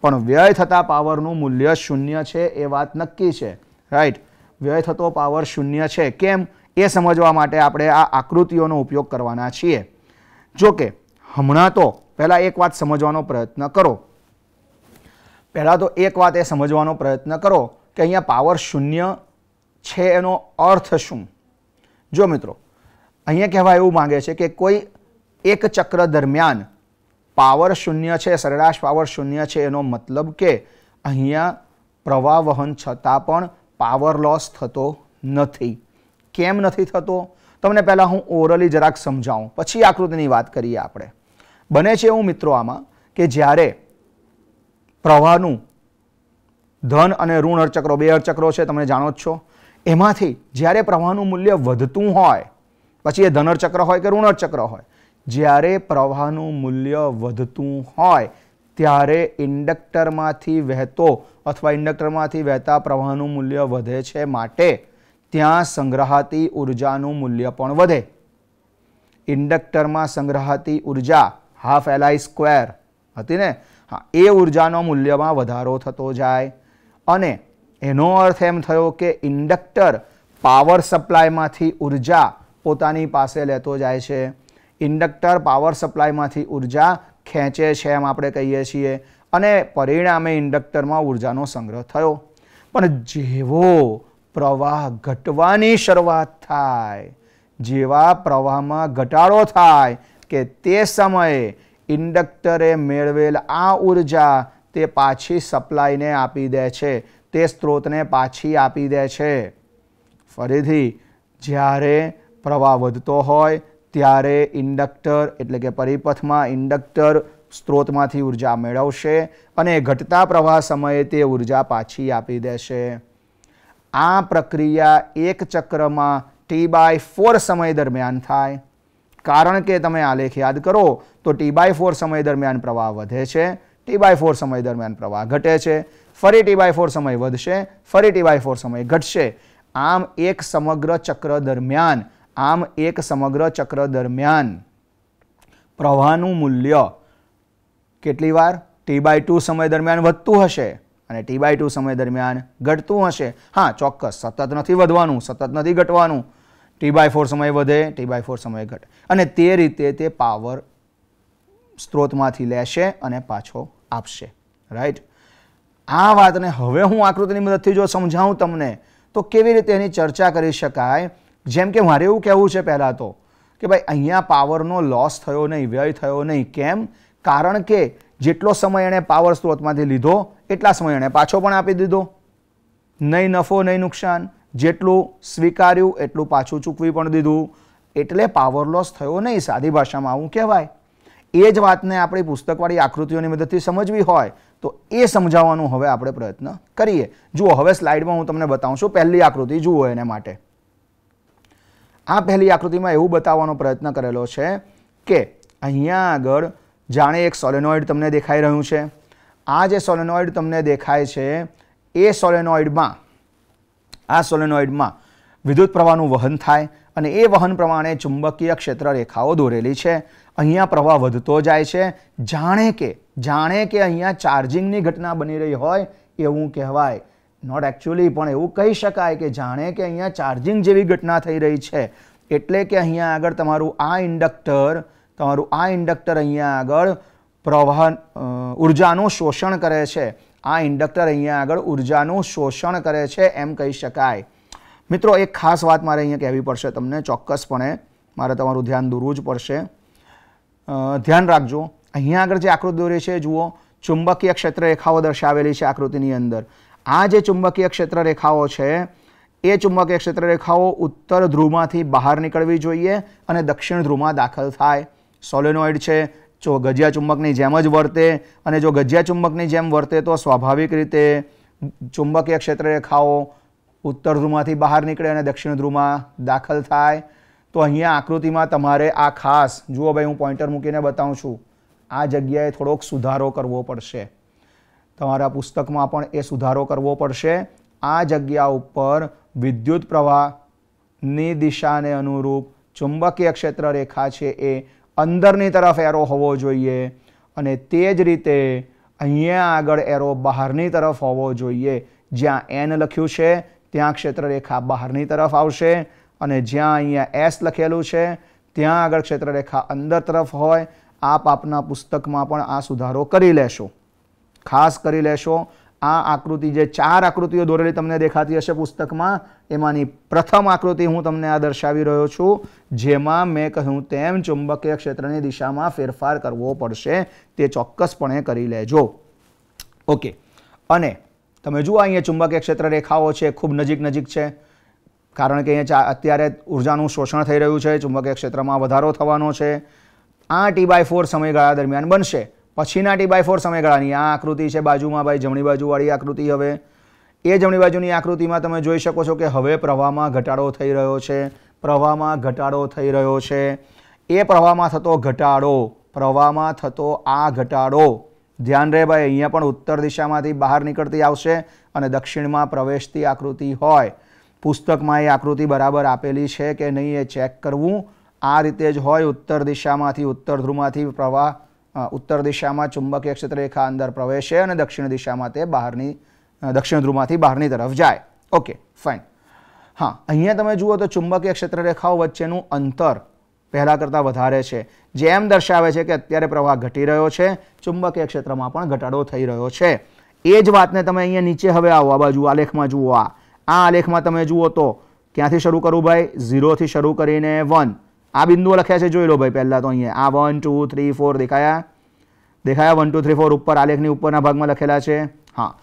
પણ વ્યય થતા પાવરનું મૂલ્ય શૂન્ય છે એ વાત નક્કી છે. રાઈટ. વ્યય થતો પાવર શૂન્ય છે. કેમ? એ સમજવા માટે આપણે આ આકૃતિઓનો ઉપયોગ કરવાના છીએ. જો કે, હમણાં તો પહેલાં એક વાત સમજવાનો પ્રયત્ન કરો. પહેલાં તો એક વાત એ સમજવાનો પ્રયત્ન કરો કે અહીંયા પાવર શૂન્ય છે એનો અર્થ શું? જો મિત્રો, અહીંયા કહેવા એવું માંગે છે કે કોઈ એક ચક્ર દરમિયાન પાવર શૂન્ય છે, સરેરાશ પાવર શૂન્ય છે એનો મતલબ કે અહીંયા પ્રવાહ વહન છતાં પણ પાવર લોસ થતો નથી. કેમ નથી થતો? તમને પહેલાં હું ઓરલી જરાક સમજાવું. પછી આકૃતિની વાત કરીએ આપણે. બને છે એવું મિત્રો આમાં કે જ્યારે પ્રવાહનું ધન અને ઋણ અર્ચક્રો બે અર્ચક્રો છે તમે જાણો જ છો. એમાંથી જ્યારે પ્રવાહનું મૂલ્ય વધતું હોય, પછી એ ધનરચક્ર હોય કે ઋણચક્ર હોય, જ્યારે પ્રવાહનું મૂલ્ય વધતું હોય, ત્યારે ઇન્ડક્ટરમાંથી વહેતો અથવા ઇન્ડક્ટરમાંથી વહેતા પ્રવાહનું મૂલ્ય વધે છે માટે ત્યાં સંગ્રહાતી ઉર્જાનું મૂલ્ય પણ વધે. ઇન્ડક્ટરમાં સંગ્રહાતી ઊર્જા હાફ એલઆઈ સ્ક્વેર હતી ને? હા, એ ઉર્જાનો મૂલ્યમાં વધારો થતો જાય. અને એનો અર્થ એમ થયો કે ઇન્ડક્ટર પાવર સપ્લાયમાંથી ઊર્જા પોતાની પાસે લેતો જાય છે. ઇન્ડક્ટર પાવર સપ્લાયમાંથી ઊર્જા ખેંચે છે એમ આપણે કહીએ છીએ. અને પરિણામે ઇન્ડક્ટરમાં ઉર્જાનો સંગ્રહ થયો. પણ જેવો પ્રવાહ ઘટવાની શરૂઆત થાય. જેવા પ્રવાહમાં ઘટાડો થાય કે તે સમયે ઇન્ડક્ટરે મેળવેલ આ ઊર્જા તે પાછી સપ્લાયને આપી દે છે. તે સ્ત્રોતને પાછી આપી દે છે. ફરીથી, જ્યારે પ્રવાહ વધતો હોય, ત્યારે ઇન્ડક્ટર એટલે કે પરિપથમાં ઇન્ડક્ટર સ્ત્રોતમાંથી ઊર્જા મેળવશે અને ઘટતા પ્રવાહ સમયે તે ઊર્જા પાછી આપી દેશે. આ પ્રક્રિયા એક ચક્રમાં ટી બાય ફોર સમય દરમિયાન થાય. કારણ કે તમે આલેખ યાદ કરો, તો ટી બાય ફોર સમય દરમિયાન પ્રવાહ વધે છે ટી બાય ફોર સમય દરમિયાન પ્રવાહ ઘટે છે, ફરી ટી બાય ફોર સમય વધશે, ફરી ટી બાય ફોર સમય ઘટશે. આમ એક સમગ્ર ચક્ર દરમિયાન, આમ એક સમગ્ર ચક્ર દરમિયાન પ્રવાહનું મૂલ્ય કેટલી વાર? ટી બાય ટુ સમય દરમિયાન વધતું હશે. અને ટી બાય ટુ સમય દરમિયાન ઘટતું હશે. હા, ચોક્કસ. સતત નથી વધવાનું, સતત નથી ઘટવાનું. ટી બાય ફોર સમય વધે ટી બાય ફોર સમય ઘટે. અને તે રીતે તે પાવર સ્ત્રોતમાંથી લેશે અને પાછો આપશે. રાઈટ આ વાતને હવે હું આકૃતિની મદદથી જો સમજાવું તમને, તો કેવી રીતે એની ચર્ચા કરી શકાય? જેમ કે મારે એવું કહેવું છે પહેલાં તો, કે ભાઈ, અહીંયા પાવરનો લોસ થયો નહીં, વ્યય થયો નહીં. કેમ? કારણ કે જેટલો સમય એણે પાવર સ્ત્રોતમાંથી લીધો એટલા સમય એણે પાછો પણ આપી દીધો? નહીં નફો, નહીં નુકસાન. જેટલું સ્વીકાર્યું, એટલું પાછું ચૂકવી પણ દીધું. એટલે પાવર લોસ થયો નહીં, સાદી ભાષામાં આવું કહેવાય. એ જ વાતને આપણી પુસ્તકવાળી આકૃતિઓની મદદથી સમજવી હોય, તો એ સમજાવવાનું હવે આપણે પ્રયત્ન કરીએ. જુઓ, હવે સ્લાઇડમાં હું તમને બતાવું છું પહેલી આકૃતિ. જુઓ એને માટે. આ પહેલી આકૃતિમાં એવું બતાવવાનો પ્રયત્ન કરેલો છે કે અહીંયા આગળ જાણે એક સોલેનોઇડ તમને દેખાઈ રહ્યું છે. આ જે સોલેનોઇડ તમને દેખાય છે, એ સોલેનોઇડમાં, આ સોલેનોઇડમાં વિદ્યુત પ્રવાહનું વહન થાય અને એ વહન પ્રમાણે ચુંબકીય ક્ષેત્ર રેખાઓ દોરેલી છે. અહીંયા પ્રવાહ વધતો જાય છે. જાણે કે જાણે કે અહીંયા ચાર્જિંગની ઘટના બની રહી હોય એવું કહેવાય. નોટ એકચ્યુઅલી પણ એવું કહી શકાય કે જાણે કે અહીંયા ચાર્જિંગ જેવી ઘટના થઈ રહી છે. એટલે કે અહીંયા આગળ તમારું આ ઇન્ડક્ટર, તમારું આ ઇન્ડક્ટર અહીંયા આગળ પ્રવાહ ઉર્જાનું શોષણ કરે છે. આ ઇન્ડક્ટર અહીંયા આગળ ઉર્જાનું શોષણ કરે છે એમ કહી શકાય. મિત્રો, એક ખાસ વાત મારે અહીંયા કહેવી પડશે તમને. ચોક્કસપણે મારે તમારું ધ્યાન દોરવું જ પડશે. ધ્યાન રાખજો. અહીંયા આગળ જે આકૃતિ દોરી છે, જુઓ. ચુંબકીય ક્ષેત્ર રેખાઓ દર્શાવેલી છે આકૃતિની અંદર. આ જે ચુંબકીય ક્ષેત્ર રેખાઓ છે, એ ચુંબકીય ક્ષેત્ર રેખાઓ ઉત્તર ધ્રુવમાંથી બહાર નીકળવી જોઈએ અને દક્ષિણ ધ્રુવમાં દાખલ થાય. સોલેનોઇડ છે જો ગજિયા ચુંબકની જેમ જ વર્તે અને જો ગજિયા ચુંબકની જેમ વર્તે તો સ્વાભાવિક રીતે ચુંબકીય ક્ષેત્ર રેખાઓ ઉત્તર ધ્રુવમાંથી બહાર નીકળે અને દક્ષિણ ધ્રુવમાં દાખલ થાય. તો અહીંયા આકૃતિમાં તમારે આ ખાસ, જુઓ ભાઈ હું પોઈન્ટર મૂકીને બતાવું છું, આ જગ્યાએ થોડોક સુધારો કરવો પડશે. તમારા પુસ્તકમાં પણ એ સુધારો કરવો પડશે. આ જગ્યા ઉપર વિદ્યુત પ્રવાહની દિશાને અનુરૂપ ચુંબકીય ક્ષેત્ર રેખા છે એ અંદરની તરફ એરો હોવો જોઈએ અને તે જ રીતે અહીંયા આગળ એરો બહારની તરફ હોવો જોઈએ. જ્યાં એન લખ્યું છે, ત્યાં ક્ષેત્રરેખા બહારની તરફ આવશે અને જ્યાં અહીંયા એસ લખેલું છે, ત્યાં આગળ ક્ષેત્રરેખા અંદર તરફ હોય. આપ આપના પુસ્તકમાં પણ આ સુધારો કરી લેશો. ખાસ કરી લેશો. આ આકૃતિ જે ચાર આકૃતિઓ દોરેલી તમને દેખાતી હશે પુસ્તકમાં, એમાંની પ્રથમ આકૃતિ હું તમને આ દર્શાવી રહ્યો છું, જેમાં મેં કહ્યું તેમ ચુંબકીય ક્ષેત્રની દિશામાં ફેરફાર કરવો પડશે, તે ચોક્કસપણે કરી લેજો. ઓકે. અને તમે જુઓ અહીંયા ચુંબકીય ક્ષેત્ર રેખાઓ છે, ખૂબ નજીક નજીક છે, કારણ કે અહીંયા અત્યારે ઉર્જાનું શોષણ થઈ રહ્યું છે, ચુંબકીય ક્ષેત્રમાં વધારો થવાનો છે. આ ટી બાય ફોર સમયગાળા દરમિયાન બનશે. પછીના ટી બાય ફોર સમયગાળાની. આ આકૃતિ છે બાજુમાં ભાઈ, જમણી બાજુવાળી આકૃતિ હવે. એ જમણી બાજુની આકૃતિમાં તમે જોઈ શકો છો કે હવે પ્રવાહમાં ઘટાડો થઈ રહ્યો છે. પ્રવાહમાં ઘટાડો થઈ રહ્યો છે. એ પ્રવાહમાં થતો ઘટાડો, પ્રવાહમાં થતો આ ઘટાડો. ધ્યાન રહે ભાઈ, અહીંયા પણ ઉત્તર દિશામાંથી બહાર નીકળતી આવશે અને દક્ષિણમાં પ્રવેશતી આકૃતિ હોય. પુસ્તકમાં એ આકૃતિ બરાબર આપેલી છે કે નહીં એ ચેક કરવું. આ રીતે જ હોય ઉત્તર દિશામાંથી, ઉત્તર ધ્રુવમાંથી પ્રવાહ ઉત્તર દિશામાં ચુંબકીય ક્ષેત્ર રેખા અંદર પ્રવેશે અને દક્ષિણ દિશામાં તે બહારની દક્ષિણ ધ્રુવમાંથી બહારની તરફ જાય. ઓકે ફાઇન હા, અહીંયા તમે જુઓ તો ચુંબકીય ક્ષેત્ર રેખાઓ વચ્ચેનું અંતર પહેલાં કરતાં વધારે છે. જેમ દર્શાવે છે કે અત્યારે પ્રવાહ ઘટી રહ્યો છે, ચુંબકીય ક્ષેત્રમાં પણ ઘટાડો થઈ રહ્યો છે. એ જ વાતને તમે અહીંયા નીચે હવે આવો, આ બાજુ આલેખમાં જુઓ આ. આ આલેખમાં તમે જુઓ તો, ક્યાંથી શરૂ કરું ભાઈ? ઝીરોથી શરૂ કરીને વન. આ બિંદુઓ લખ્યા છે, જોઈ લો ભાઈ, પહેલાં તો અહીંયા. આ વન ટુ થ્રી ફોર દેખાયા? દેખાયા વન ટુ થ્રી ફોર ઉપર આલેખની ઉપરના ભાગમાં લખેલા છે. હા.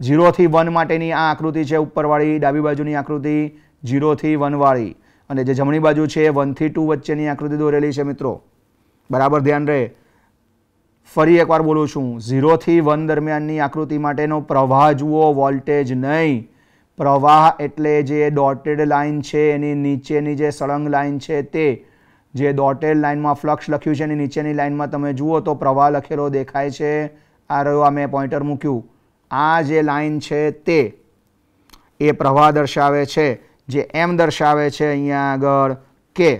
ઝીરોથી વન માટેની આ આકૃતિ છે, ઉપરવાળી, ડાબી બાજુની આકૃતિ ઝીરોથી વનવાળી અને જે જમણી બાજુ છે વનથી ટુ વચ્ચેની આકૃતિ દોરેલી છે, મિત્રો. બરાબર, ધ્યાન રહે. ફરી એકવાર બોલું છું ઝીરોથી વન દરમિયાનની આકૃતિ માટેનો પ્રવાહ જુઓ વોલ્ટેજ નહીં. પ્રવાહ એટલે જે ડોટેડ લાઇન છે, એની નીચેની જે સળંગ લાઇન છે, તે જે ડોટેડ લાઇનમાં ફ્લક્સ લખ્યું છે એની નીચેની લાઇનમાં તમે જુઓ તો પ્રવાહ લખેલો દેખાય છે. આ રહ્યો આ મેં પોઈન્ટર મૂક્યું. આ જે લાઇન છે તે એ પ્રવાહ દર્શાવે છે, જે એમ દર્શાવે છે અહીંયા આગળ કે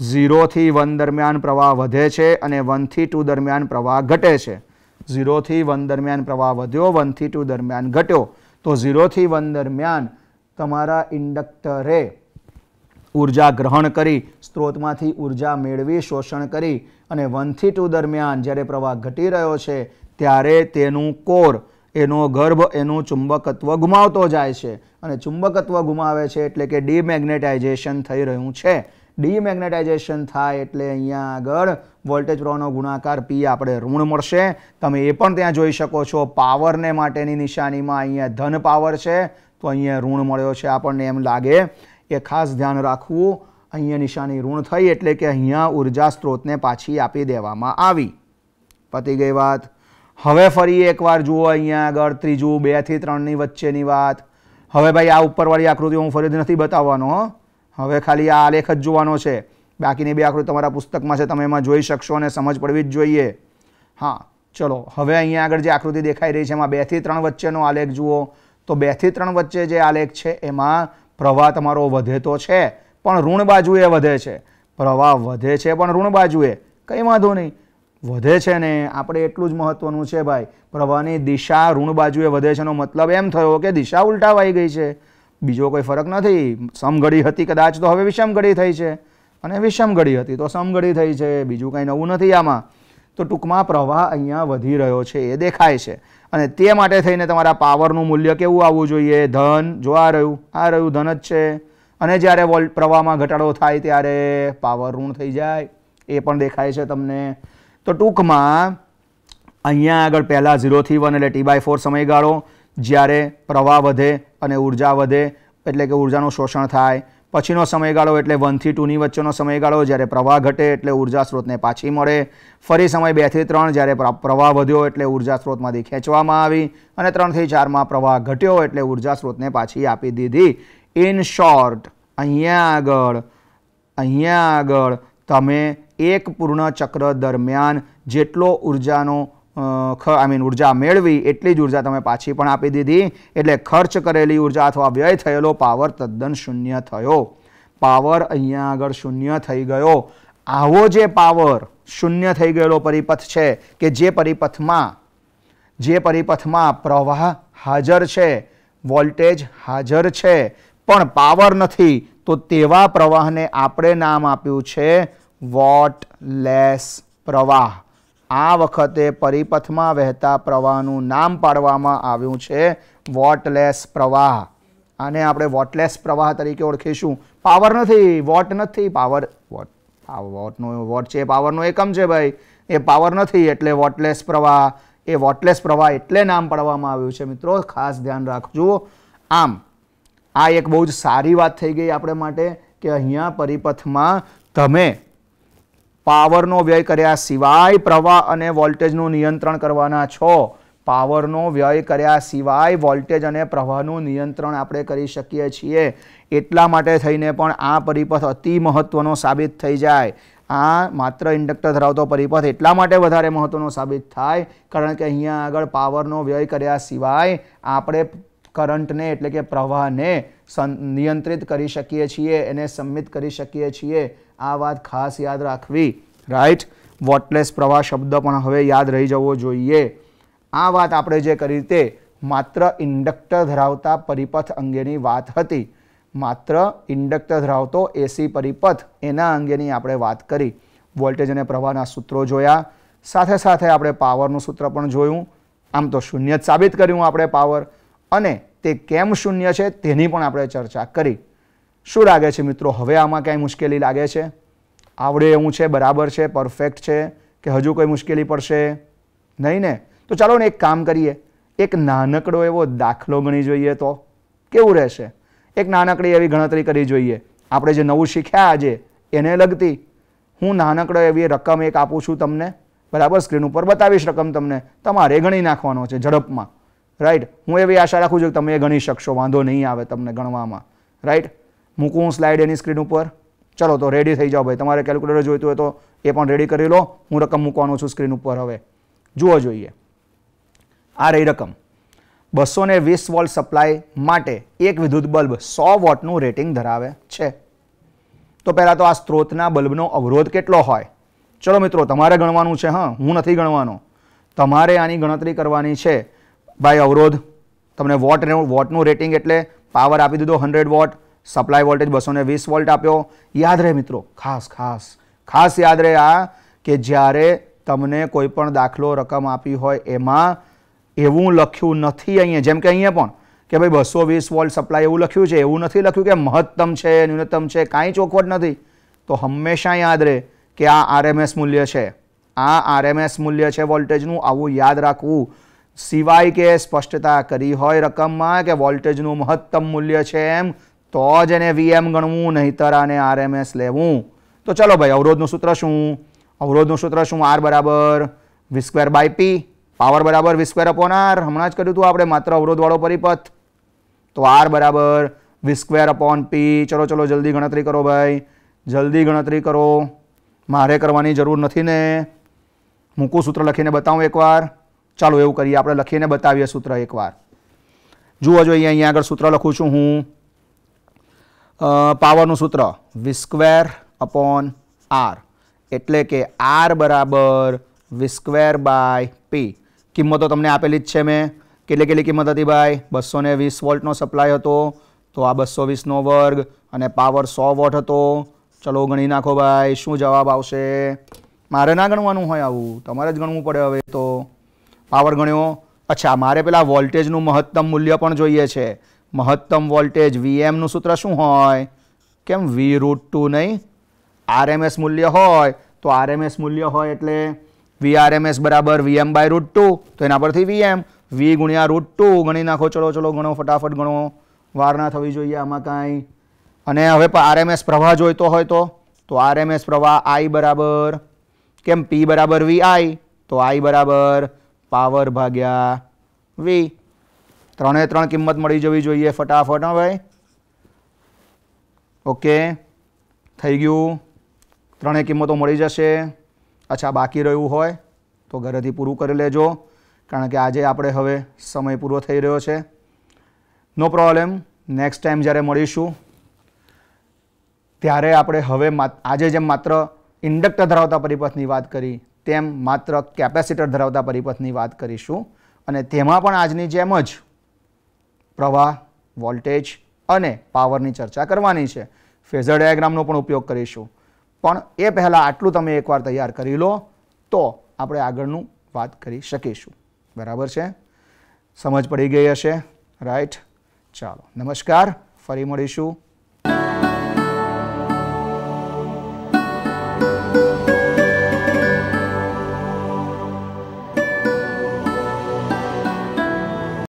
ઝીરોથી વન દરમિયાન પ્રવાહ વધે છે અને વનથી ટુ દરમિયાન પ્રવાહ ઘટે છે. ઝીરોથી વન દરમિયાન પ્રવાહ વધ્યો વનથી ટુ દરમિયાન ઘટ્યો. તો ઝીરોથી વન દરમિયાન તમારા ઇન્ડક્ટરે ઊર્જા ગ્રહણ કરી, સ્ત્રોતમાંથી ઊર્જા મેળવી, શોષણ કરી અને વનથી ટુ દરમિયાન જ્યારે પ્રવાહ ઘટી રહ્યો છે, ત્યારે તેનું કોર, એનો ગર્ભ, એનું ચુંબકત્વ ગુમાવતો જાય છે. અને ચુંબકત્વ ગુમાવે છે એટલે કે ડીમેગ્નેટાઇઝેશન થઈ રહ્યું છે. ડીમેગ્નેટાઇઝેશન થાય એટલે અહીંયા આગળ વોલ્ટેજ પ્રવાહનો ગુણાકાર પી આપણે ઋણ મળશે. તમે એ પણ ત્યાં જોઈ શકો છો. પાવરને માટેની નિશાનીમાં અહીંયા ધન પાવર છે. તો અહીંયા ઋણ મળ્યો છે આપણને એમ લાગે. એ ખાસ ધ્યાન રાખવું અહીંયા નિશાની ઋણ થઈ એટલે કે અહીંયા ઊર્જા સ્ત્રોતને પાછી આપી દેવામાં આવી. પતી ગઈ વાત. હવે ફરી એકવાર જુઓ અહીંયા આગળ, ત્રીજું બેથી ત્રણની વચ્ચેની વાત. હવે ભાઈ આ ઉપરવાળી આકૃતિ હું ફરીથી નથી બતાવવાનો હવે ખાલી આ આલેખ જ જોવાનો છે. બાકીની બે આકૃતિ તમારા પુસ્તકમાં છે, તમે એમાં જોઈ શકશો અને સમજ પડવી જ જોઈએ. હા, ચલો, હવે અહીંયા આગળ જે આકૃતિ દેખાઈ રહી છે, એમાં બેથી ત્રણ વચ્ચેનો આલેખ જુઓ. તો બેથી ત્રણ વચ્ચે જે આલેખ છે, એમાં પ્રવાહ તમારો વધે તો છે, પણ ઋણ બાજુએ વધે છે. પ્રવાહ વધે છે, પણ ઋણ બાજુએ. કંઈ વાંધો નહીં. વધે છે ને, આપણે એટલું જ મહત્ત્વનું છે ભાઈ. પ્રવાહની દિશા ઋણ બાજુએ વધે છે એનો મતલબ એમ થયો કે દિશા ઉલટાવાઈ ગઈ છે. બીજો કોઈ ફરક નથી. સમઘડી હતી કદાચ તો હવે વિષમઘડી થઈ છે. અને વિષમઘડી હતી તો સમઘડી થઈ છે. બીજું કંઈ નવું નથી આમાં. તો ટૂંકમાં પ્રવાહ અહીંયા વધી રહ્યો છે, એ દેખાય છે. અને તે માટે થઈને તમારા પાવરનું મૂલ્ય કેવું આવવું જોઈએ? ધન? જો આ રહ્યું આ રહ્યું, ધન જ છે. અને જ્યારે વોલ્ટ પ્રવાહમાં ઘટાડો થાય ત્યારે પાવર ઋણ થઈ જાય. એ પણ દેખાય છે તમને. તો ટૂંકમાં, અહીંયા આગળ પહેલાં ઝીરોથી વન એટલે ટી બાય ફોર સમયગાળો. જ્યારે પ્રવાહ વધે અને ઊર્જા વધે, એટલે કે ઉર્જાનું શોષણ થાય પછીનો સમયગાળો એટલે વનથી ટુની વચ્ચેનો સમયગાળો, જ્યારે પ્રવાહ ઘટે એટલે ઊર્જા સ્ત્રોતને પાછી મળે. ફરી સમય બેથી ત્રણ, જ્યારે પ્રવાહ વધ્યો એટલે ઊર્જા સ્ત્રોતમાંથી ખેંચવામાં આવી અને ત્રણથી ચારમાં પ્રવાહ ઘટ્યો એટલે ઊર્જા સ્ત્રોતને પાછી આપી દીધી. ઇન શોર્ટ અહીંયા આગળ અહીંયા આગળ તમે એક પૂર્ણ ચક્ર દરમિયાન જેટલો ઉર્જાનો આઈ મીન ઊર્જા મેળવી એટલી જ ઊર્જા તમે પાછી પણ આપી દીધી. એટલે ખર્ચ કરેલી ઊર્જા અથવા વ્યય થયેલો પાવર તદ્દન શૂન્ય થયો. પાવર અહીંયા આગળ શૂન્ય થઈ ગયો. આવો જે પાવર શૂન્ય થઈ ગયેલો પરિપથ છે કે જે પરિપથમાં જે પરિપથમાં પ્રવાહ હાજર છે, વોલ્ટેજ હાજર છે, પણ પાવર નથી, તો તેવા પ્રવાહને આપણે નામ આપ્યું છે વોટ લેસ પ્રવાહ. આ વખતે પરિપથમાં વહેતા પ્રવાહનું નામ પાડવામાં આવ્યું છે વોટલેસ પ્રવાહ. આને આપણે વોટલેસ પ્રવાહ તરીકે ઓળખીશું. પાવર નથી, વોટ નથી પાવર વોટ વોટનો, વોટ છે પાવરનો એકમ છે ભાઈ. એ પાવર નથી એટલે વોટલેસ પ્રવાહ. એ વોટલેસ પ્રવાહ એટલે નામ પાડવામાં આવ્યું છે. મિત્રો, ખાસ ધ્યાન રાખજો. આમ, આ એક બહુ જ સારી વાત થઈ ગઈ આપણે માટે કે અહીંયા પરિપથમાં તમે પાવરનો વ્યય કર્યા સિવાય પ્રવાહ અને વોલ્ટેજનું નિયંત્રણ કરવાના છો. પાવરનો વ્યય કર્યા સિવાય વોલ્ટેજ અને પ્રવાહનું નિયંત્રણ આપણે કરી શકીએ છીએ. એટલા માટે થઈને પણ આ પરિપથ અતિ મહત્વનો સાબિત થઈ જાય. આ માત્ર ઇન્ડક્ટર ધરાવતો પરિપથ એટલા માટે વધારે મહત્વનો સાબિત થાય, કારણ કે અહીંયા આગળ પાવરનો વ્યય કર્યા સિવાય આપણે કરંટને એટલે કે પ્રવાહને નિયંત્રિત કરી શકીએ છીએ, એને સંમિત કરી શકીએ છીએ. આ વાત ખાસ યાદ રાખવી. રાઈટ વોટલેસ પ્રવાહ શબ્દ પણ હવે યાદ રહી જવો જોઈએ. આ વાત આપણે જે કરી તે માત્ર ઇન્ડક્ટર ધરાવતા પરિપથ અંગેની વાત હતી. માત્ર ઇન્ડક્ટર ધરાવતો એસી પરિપથ એના અંગેની આપણે વાત કરી. વોલ્ટેજ અને પ્રવાહના સૂત્રો જોયા. સાથે સાથે આપણે પાવરનું સૂત્ર પણ જોયું. આમ તો શૂન્ય જ સાબિત કર્યું આપણે પાવર. અને તે કેમ શૂન્ય છે તેની પણ આપણે ચર્ચા કરી. શું લાગે છે મિત્રો? હવે આમાં ક્યાંય મુશ્કેલી લાગે છે? આવડે એવું છે? બરાબર છે? પરફેક્ટ છે? કે હજુ કોઈ મુશ્કેલી પડશે? નહીં ને? તો ચાલો ને એક કામ કરીએ. એક નાનકડો એવો દાખલો ગણી જોઈએ તો. કેવું રહેશે? એક નાનકડી એવી ગણતરી કરી જોઈએ. આપણે જે નવું શીખ્યા આજે, એને લગતી. હું નાનકડો એવી રકમ એક આપું છું તમને. બરાબર? સ્ક્રીન ઉપર બતાવીશ રકમ તમને. તમારે ગણી નાખવાનો છે ઝડપમાં. રાઈટ હું એવી આશા રાખું છું કે તમે ગણી શકશો, વાંધો નહીં આવે તમને ગણવામાં. રાઈટ મૂકું હું સ્લાઇડ એની સ્ક્રીન ઉપર. ચલો તો રેડી થઈ જાઓ ભાઈ. તમારે કેલ્ક્યુલેટર જોઈતું હોય તો એ પણ રેડી કરી લો. હું રકમ મૂકવાનો છું સ્ક્રીન ઉપર હવે. જુઓ જોઈએ. આ રહી રકમ. બસો ને વીસ વોલ્ટ સપ્લાય માટે એક વિદ્યુત બલ્બ સો વોટનું રેટિંગ ધરાવે છે. તો પહેલાં તો આ સ્ત્રોતના બલ્બનો અવરોધ કેટલો હોય? ચલો મિત્રો, તમારે ગણવાનું છે, હા? હું નથી ગણવાનો. તમારે આની ગણતરી કરવાની છે. ભાઈ અવરોધ, તમને વોટ વોટનું રેટિંગ એટલે પાવર આપી દીધો હંડ્રેડ વોટ સપ્લાય વોલ્ટેજ બસો વીસ વોલ્ટ આપ્યો. યાદ રહે મિત્રો, ખાસ ખાસ ખાસ યાદ રહે આ કે જ્યારે તમને કોઈ પણ દાખલો રકમ આપી હોય એમાં એવું લખ્યું નથી અહીંયા, જેમ કે અહીંયા પણ કે ભાઈ બસો વીસ વોલ્ટ સપ્લાય એવું લખ્યું છે, એવું નથી લખ્યું કે મહત્તમ છે, ન્યૂનતમ છે, કાંઈ ચોખવટ નથી. તો હંમેશા યાદ રહે કે આ આરએમએસ મૂલ્ય છે. આ આરએમએસ મૂલ્ય છે વોલ્ટેજનું આવું યાદ રાખવું. સિવાય કે સ્પષ્ટતા કરી હોય રકમમાં કે વોલ્ટેજનું મહત્તમ મૂલ્ય છે એમ, તો જ એને વીએમ ગણવું, નહીતર આને આરએમએસ લેવું. તો ચલો ભાઈ, અવરોધનું સૂત્ર શું? અવરોધનું સૂત્ર શું? આર બરાબર V square by P. Power બરાબર વી સ્ક્વેર અપોન આર. હમણાં જ કર્યું હતું આપણે માત્ર અવરોધવાળો પરિપથ. તો આર બરાબર વી સ્ક્વેર અપોન પી. ચલો ચલો, જલ્દી ગણતરી કરો ભાઈ. જલ્દી ગણતરી કરો. મારે કરવાની જરૂર નથી ને. મૂકું સૂત્ર લખીને બતાવું એકવાર. ચાલો એવું કરીએ, આપણે લખીને બતાવીએ સૂત્ર એકવાર. જુઓ જોઈએ અહીંયા આગળ સૂત્ર લખું છું હું. પાવરનું સૂત્ર વી સ્ક્વેર અપોન આર એટલે કે આર બરાબર વી સ્ક્વેર બાય પી કિંમતો તમને આપેલી જ છે મેં. કેટલી કેટલી કિંમત હતી ભાઈ? બસો ને વીસ વોલ્ટનો સપ્લાય હતો. તો આ બસો વીસનો વર્ગ અને પાવર સો વોટ હતો. ચલો ગણી નાખો ભાઈ, શું જવાબ આવશે? મારે ના ગણવાનું હોય આવું. તમારે જ ગણવું પડે હવે તો. પાવર ગણ્યો. અચ્છા, મારે પેલા વોલ્ટેજનું મહત્તમ મૂલ્ય પણ જોઈએ છે. મહત્તમ વોલ્ટેજ વીએમનું સૂત્ર શું હોય? કેમ? વી રૂટ ટુ નહીં? આરએમએસ મૂલ્ય હોય, તો આરએમએસ મૂલ્ય હોય એટલે વી આરએમએસ બરાબર વીએમ બાય રૂટ ટુ તો એના પરથી વીએમ વી ગુણ્યા રૂટ ટુ ગણી નાખો, ચલો ચલો, ગણો, ફટાફટ ગણો. વાર ના થવી જોઈએ આમાં કાંઈ. અને હવે આરએમએસ પ્રવાહ જોઈતો હોય તો? તો આરએમએસ પ્રવાહ આઈ બરાબર, કેમ? પી બરાબર વી આઈ તો આઈ બરાબર પાવર ભાગ્યા વી. ત્રણે ત્રણ કિંમત મળી જવી જોઈએ ફટાફટ, હા ભાઈ. ઓકે. થઈ ગયું. ત્રણેય કિંમતો મળી જશે. અચ્છા, બાકી રહ્યું હોય તો ઘરેથી પૂરું કરી લેજો, કારણ કે આજે આપણે હવે સમય પૂરો થઈ રહ્યો છે. નો પ્રોબ્લેમ. નેક્સ્ટ ટાઈમ જ્યારે મળીશું, ત્યારે આપણે હવે આજે જેમ માત્ર ઇન્ડક્ટર ધરાવતા પરિપથની વાત કરી તેમ માત્ર કેપેસિટર ધરાવતા પરિપથની વાત કરીશું. અને તેમાં પણ આજની જેમ જ પ્રવાહ, વોલ્ટેજ અને પાવરની ચર્ચા કરવાની છે. ફેઝર ડાયાગ્રામનો પણ ઉપયોગ કરીશું. પણ એ પહેલાં આટલું તમે એકવાર તૈયાર કરી લો, તો આપણે આગળનું વાત કરી શકીશું. બરાબર છે? સમજ પડી ગઈ હશે? રાઈટ. ચાલો, નમસ્કાર. ફરી મળીશું.